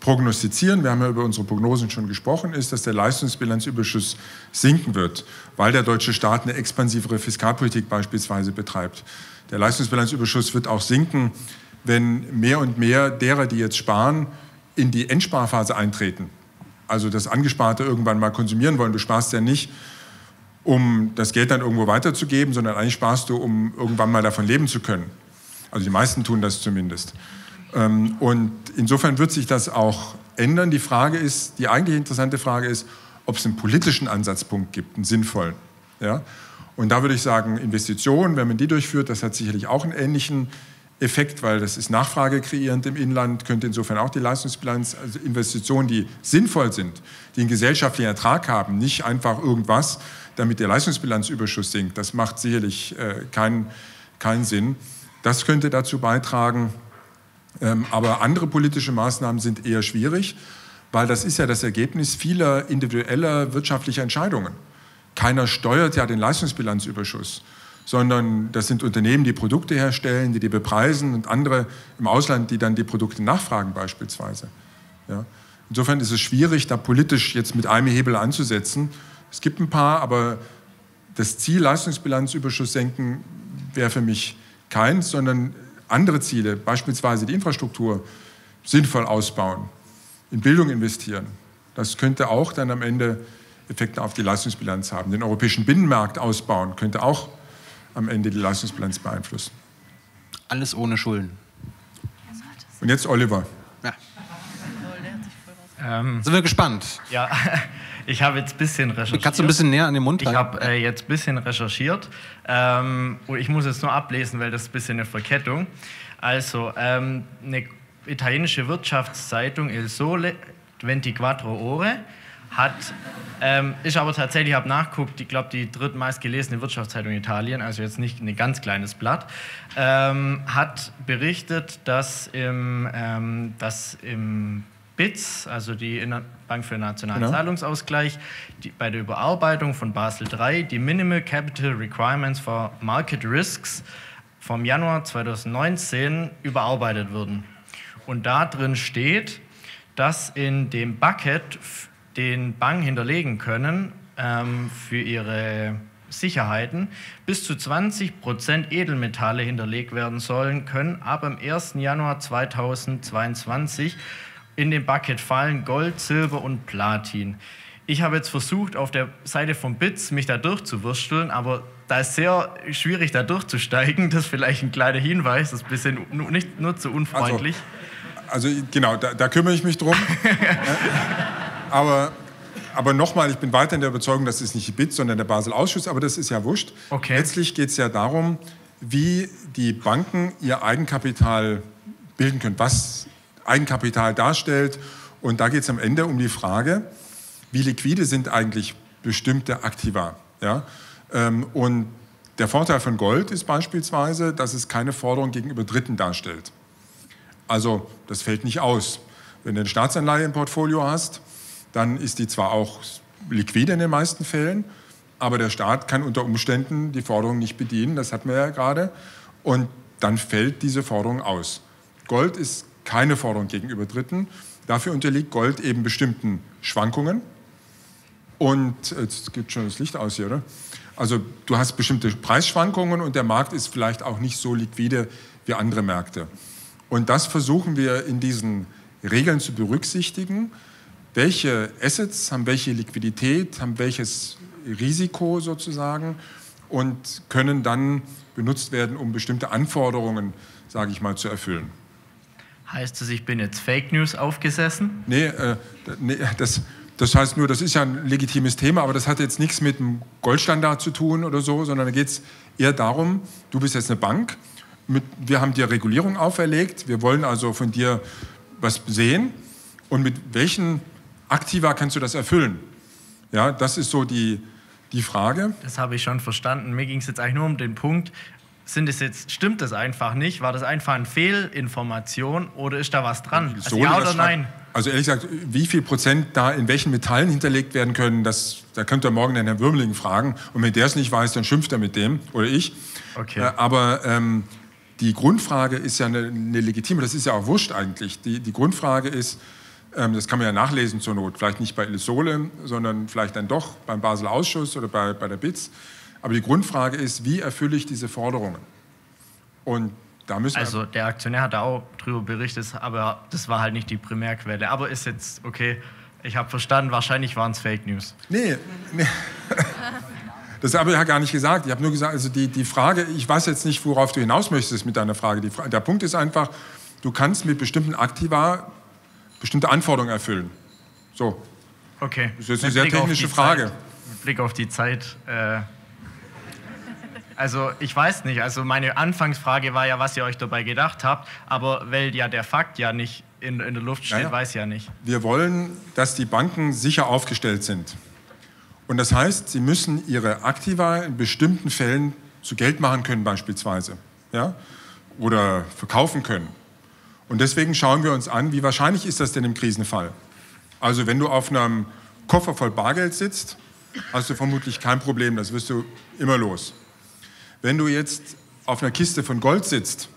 prognostizieren, wir haben ja über unsere Prognosen schon gesprochen, ist, dass der Leistungsbilanzüberschuss sinken wird, weil der deutsche Staat eine expansivere Fiskalpolitik beispielsweise betreibt. Der Leistungsbilanzüberschuss wird auch sinken, wenn mehr und mehr derer, die jetzt sparen, in die Endsparphase eintreten. Also das Angesparte irgendwann mal konsumieren wollen. Du sparst ja nicht, um das Geld dann irgendwo weiterzugeben, sondern eigentlich sparst du, um irgendwann mal davon leben zu können. Also die meisten tun das zumindest. Ähm, und insofern wird sich das auch ändern. Die Frage ist, die eigentlich interessante Frage ist, ob es einen politischen Ansatzpunkt gibt, einen sinnvollen. Ja? Und da würde ich sagen, Investitionen, wenn man die durchführt, das hat sicherlich auch einen ähnlichen Effekt, weil das ist nachfragekreierend im Inland, könnte insofern auch die Leistungsbilanz, also Investitionen, die sinnvoll sind, die einen gesellschaftlichen Ertrag haben, nicht einfach irgendwas, damit der Leistungsbilanzüberschuss sinkt. Das macht sicherlich äh, keinen keinen Sinn. Das könnte dazu beitragen. Ähm, aber andere politische Maßnahmen sind eher schwierig, weil das ist ja das Ergebnis vieler individueller wirtschaftlicher Entscheidungen. Keiner steuert ja den Leistungsbilanzüberschuss sondern das sind Unternehmen, die Produkte herstellen, die die bepreisen und andere im Ausland, die dann die Produkte nachfragen beispielsweise. Ja. Insofern ist es schwierig, da politisch jetzt mit einem Hebel anzusetzen. Es gibt ein paar, aber das Ziel Leistungsbilanzüberschuss senken wäre für mich keins, sondern andere Ziele, beispielsweise die Infrastruktur sinnvoll ausbauen, in Bildung investieren. Das könnte auch dann am Ende Effekte auf die Leistungsbilanz haben. Den europäischen Binnenmarkt ausbauen könnte auch am Ende die Leistungsbilanz beeinflussen. Alles ohne Schulden. Und jetzt Oliver. Ja. Ähm, Sind wir gespannt? Ja, ich habe jetzt ein bisschen recherchiert. Kannst du ein bisschen näher an den Mund halten? Ich habe äh, jetzt ein bisschen recherchiert. Ähm, und ich muss jetzt nur ablesen, weil das ist ein bisschen eine Verkettung. Also, ähm, eine italienische Wirtschaftszeitung Il Sole 24 Ore hat, ähm, ist aber tatsächlich, ich habe nachguckt, ich glaube, die drittmeist gelesene Wirtschaftszeitung in Italien, also jetzt nicht ein ganz kleines Blatt, ähm, hat berichtet, dass im, ähm, dass im BITS, also die Bank für Nationalen genau. Zahlungsausgleich, die, bei der Überarbeitung von Basel III die Minimal Capital Requirements for Market Risks vom Januar 2019 überarbeitet wurden. Und da drin steht, dass in dem Bucket, den Banken hinterlegen können, ähm, für ihre Sicherheiten bis zu 20 Prozent Edelmetalle hinterlegt werden sollen, können ab dem 1. Januar 2022 in den Bucket fallen Gold, Silber und Platin. Ich habe jetzt versucht, auf der Seite von BITS mich da durchzuwursteln, aber da ist sehr schwierig, da durchzusteigen. Das ist vielleicht ein kleiner Hinweis, das ist ein bisschen nicht nur zu unfreundlich. Also, also genau, da, da, kümmere ich mich drum. aber aber nochmal, ich bin weiter in der Überzeugung, das ist nicht die BIT, sondern der Basel-Ausschuss, aber das ist ja wurscht. Okay. Letztlich geht es ja darum, wie die Banken ihr Eigenkapital bilden können, was Eigenkapital darstellt. Und da geht es am Ende um die Frage, wie liquide sind eigentlich bestimmte Aktiva. Ja? Ähm, und der Vorteil von Gold ist beispielsweise, dass es keine Forderung gegenüber Dritten darstellt. Also das fällt nicht aus. Wenn du eine Staatsanleihe im Portfolio hast, dann ist die zwar auch liquide in den meisten Fällen, aber der Staat kann unter Umständen die Forderung nicht bedienen, das hatten wir ja gerade, und dann fällt diese Forderung aus. Gold ist keine Forderung gegenüber Dritten, dafür unterliegt Gold eben bestimmten Schwankungen. Und jetzt gibt schon das Licht aus hier, oder? Also du hast bestimmte Preisschwankungen und der Markt ist vielleicht auch nicht so liquide wie andere Märkte. Und das versuchen wir in diesen Regeln zu berücksichtigen welche Assets haben welche Liquidität, haben welches Risiko sozusagen und können dann benutzt werden, um bestimmte Anforderungen, sage ich mal, zu erfüllen. Heißt es, ich bin jetzt Fake News aufgesessen? Nee, äh, nee das, das heißt nur, das ist ja ein legitimes Thema, aber das hat jetzt nichts mit dem Goldstandard zu tun oder so, sondern da geht es eher darum, du bist jetzt eine Bank, mit, wir haben dir Regulierung auferlegt, wir wollen also von dir was sehen und mit welchen aktiver kannst du das erfüllen? Ja, das ist so die, die Frage. Das habe ich schon verstanden. Mir ging es jetzt eigentlich nur um den Punkt, sind es jetzt, stimmt das einfach nicht? War das einfach eine Fehlinformation oder ist da was dran? Also so, ja oder nein? Also ehrlich gesagt, wie viel Prozent da in welchen Metallen hinterlegt werden können, das, da könnt ihr morgen den Herrn Würmling fragen. Und wenn der es nicht weiß, dann schimpft er mit dem oder ich. Okay. Äh, aber ähm, die Grundfrage ist ja eine, eine, legitime, das ist ja auch wurscht eigentlich. Die, die Grundfrage ist, ähm, das kann man ja nachlesen zur Not. Vielleicht nicht bei Ilsole, sondern vielleicht dann doch beim Basel Ausschuss oder bei, bei der BITS. Aber die Grundfrage ist, wie erfülle ich diese Forderungen? Und da müssen also der Aktionär hat da auch darüber berichtet, aber das war halt nicht die Primärquelle. Aber ist jetzt okay. Ich habe verstanden, wahrscheinlich waren es Fake News. Nee, nee. Das habe ich ja gar nicht gesagt. Ich habe nur gesagt, also die, die Frage, ich weiß jetzt nicht, worauf du hinaus möchtest mit deiner Frage. Die, der Punkt ist einfach, du kannst mit bestimmten Aktiva bestimmte Anforderungen erfüllen. So. Okay. Das ist jetzt eine sehr technische Frage. Zeit, mit Blick auf die Zeit. Äh, also ich weiß nicht. Also meine Anfangsfrage war ja, was ihr euch dabei gedacht habt. Aber weil ja der Fakt ja nicht in, in der Luft steht, naja. weiß ich ja nicht. Wir wollen, dass die Banken sicher aufgestellt sind. Und das heißt, sie müssen ihre Aktiva in bestimmten Fällen zu Geld machen können beispielsweise. Ja? Oder verkaufen können. Und deswegen schauen wir uns an, wie wahrscheinlich ist das denn im Krisenfall? Also wenn du auf einem Koffer voll Bargeld sitzt, hast du vermutlich kein Problem, das wirst du immer los. Wenn du jetzt auf einer Kiste von Gold sitzt,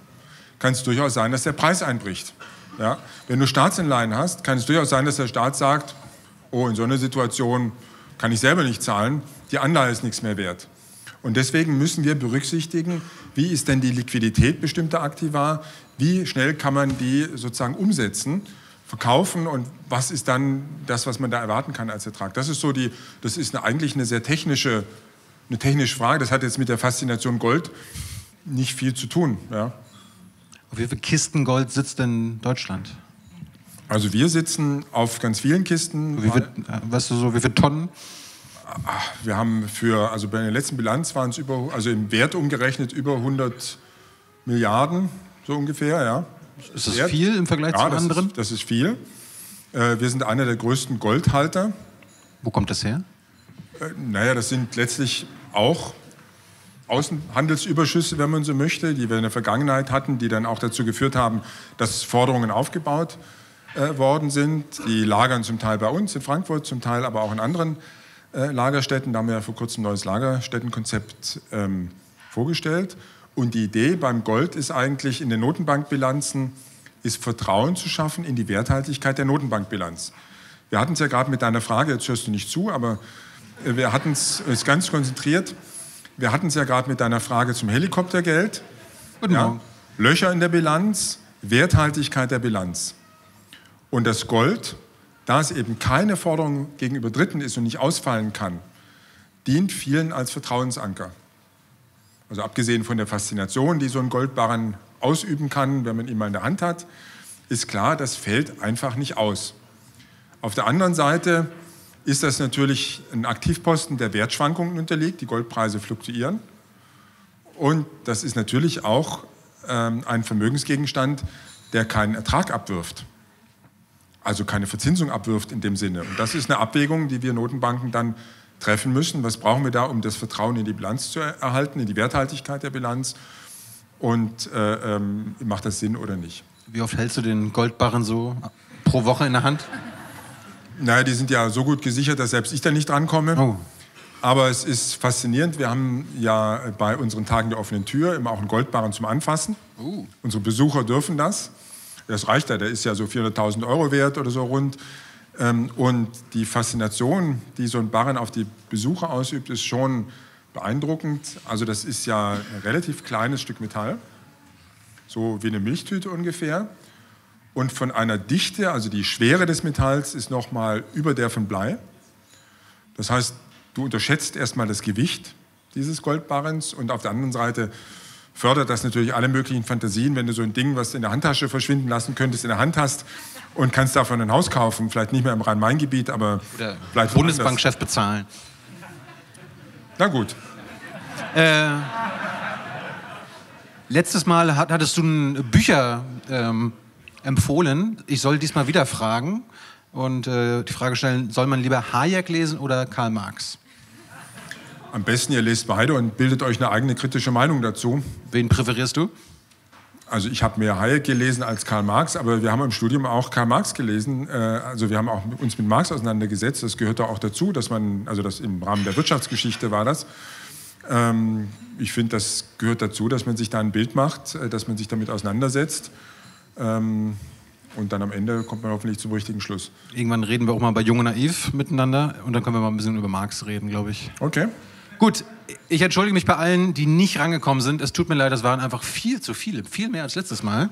kann es durchaus sein, dass der Preis einbricht. Ja? Wenn du Staatsanleihen hast, kann es durchaus sein, dass der Staat sagt, oh, in so einer Situation kann ich selber nicht zahlen, die Anleihe ist nichts mehr wert. Und deswegen müssen wir berücksichtigen, wie ist denn die Liquidität bestimmter Aktiva, wie schnell kann man die sozusagen umsetzen, verkaufen und was ist dann das, was man da erwarten kann als Ertrag. Das ist so die, das ist eine, eigentlich eine sehr technische, eine technische Frage. Das hat jetzt mit der Faszination Gold nicht viel zu tun. Ja. Auf wie viele Kisten Gold sitzt denn Deutschland? Also wir sitzen auf ganz vielen Kisten. Wie viel, weißt du so, wie viele Tonnen? Wir haben für, also bei der letzten Bilanz waren es über, also im Wert umgerechnet über 100 Milliarden so ungefähr, ja. Ist das viel im Vergleich ja, zu anderen? Ist, das ist viel. Äh, wir sind einer der größten Goldhalter. Wo kommt das her? Äh, naja, das sind letztlich auch Außenhandelsüberschüsse, wenn man so möchte, die wir in der Vergangenheit hatten, die dann auch dazu geführt haben, dass Forderungen aufgebaut äh, worden sind. Die lagern zum Teil bei uns in Frankfurt, zum Teil aber auch in anderen äh, Lagerstätten. Da haben wir ja vor kurzem ein neues Lagerstättenkonzept ähm, vorgestellt. Und die Idee beim Gold ist eigentlich in den Notenbankbilanzen, ist Vertrauen zu schaffen in die Werthaltigkeit der Notenbankbilanz. Wir hatten es ja gerade mit deiner Frage, jetzt hörst du nicht zu, aber wir hatten es ganz konzentriert. Wir hatten es ja gerade mit deiner Frage zum Helikoptergeld. Ja, Löcher in der Bilanz, Werthaltigkeit der Bilanz. Und das Gold, da es eben keine Forderung gegenüber Dritten ist und nicht ausfallen kann, dient vielen als Vertrauensanker. Also abgesehen von der Faszination, die so ein Goldbarren ausüben kann, wenn man ihn mal in der Hand hat, ist klar, das fällt einfach nicht aus. Auf der anderen Seite ist das natürlich ein Aktivposten, der Wertschwankungen unterliegt. Die Goldpreise fluktuieren. Und das ist natürlich auch ähm, ein Vermögensgegenstand, der keinen Ertrag abwirft. Also keine Verzinsung abwirft in dem Sinne. Und das ist eine Abwägung, die wir Notenbanken dann treffen müssen. Was brauchen wir da, um das Vertrauen in die Bilanz zu erhalten, in die Werthaltigkeit der Bilanz? Und äh, ähm, macht das Sinn oder nicht? Wie oft hältst du den Goldbarren so pro Woche in der Hand? Naja, die sind ja so gut gesichert, dass selbst ich da nicht drankomme. Oh. Aber es ist faszinierend. Wir haben ja bei unseren Tagen der offenen Tür immer auch einen Goldbarren zum Anfassen. Uh. Unsere Besucher dürfen das. Das reicht ja, der ist ja so 400.000 Euro wert oder so rund. Ähm, und die Faszination, die so ein Barren auf die Besucher ausübt, ist schon beeindruckend. Also das ist ja ein relativ kleines Stück Metall, so wie eine Milchtüte ungefähr. Und von einer Dichte, also die Schwere des Metalls ist nochmal über der von Blei. Das heißt, du unterschätzt erstmal das Gewicht dieses Goldbarrens und auf der anderen Seite fördert das natürlich alle möglichen Fantasien, wenn du so ein Ding, was du in der Handtasche verschwinden lassen könntest, in der Hand hast und kannst davon ein Haus kaufen, vielleicht nicht mehr im Rhein-Main-Gebiet, aber Oder vielleicht Bundesbankchef bezahlen. Na gut. Äh, letztes Mal hattest du Bücher ähm, empfohlen. Ich soll diesmal wieder fragen und äh, die Frage stellen, soll man lieber Hayek lesen oder Karl Marx? Am besten ihr lest beide und bildet euch eine eigene kritische Meinung dazu. Wen präferierst du? Also ich habe mehr Hayek gelesen als Karl Marx, aber wir haben im Studium auch Karl Marx gelesen. Äh, also wir haben auch uns mit Marx auseinandergesetzt. Das gehört da auch dazu, dass man, also das im Rahmen der Wirtschaftsgeschichte war das. Ähm, ich finde, das gehört dazu, dass man sich da ein Bild macht, äh, dass man sich damit auseinandersetzt. Ähm, und dann am Ende kommt man hoffentlich zum richtigen Schluss. Irgendwann reden wir auch mal bei Jung und Naiv miteinander und dann können wir mal ein bisschen über Marx reden, glaube ich. Okay. Gut, ich entschuldige mich bei allen, die nicht rangekommen sind. Es tut mir leid, es waren einfach viel zu viele, viel mehr als letztes Mal.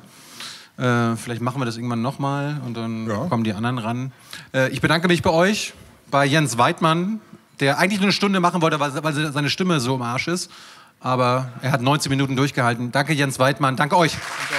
Äh, vielleicht machen wir das irgendwann nochmal und dann ja. kommen die anderen ran. Äh, ich bedanke mich bei euch, bei Jens Weidmann, der eigentlich nur eine Stunde machen wollte, weil, weil seine Stimme so im Arsch ist. Aber er hat 19 Minuten durchgehalten. Danke, Jens Weidmann. Danke euch. Danke euch.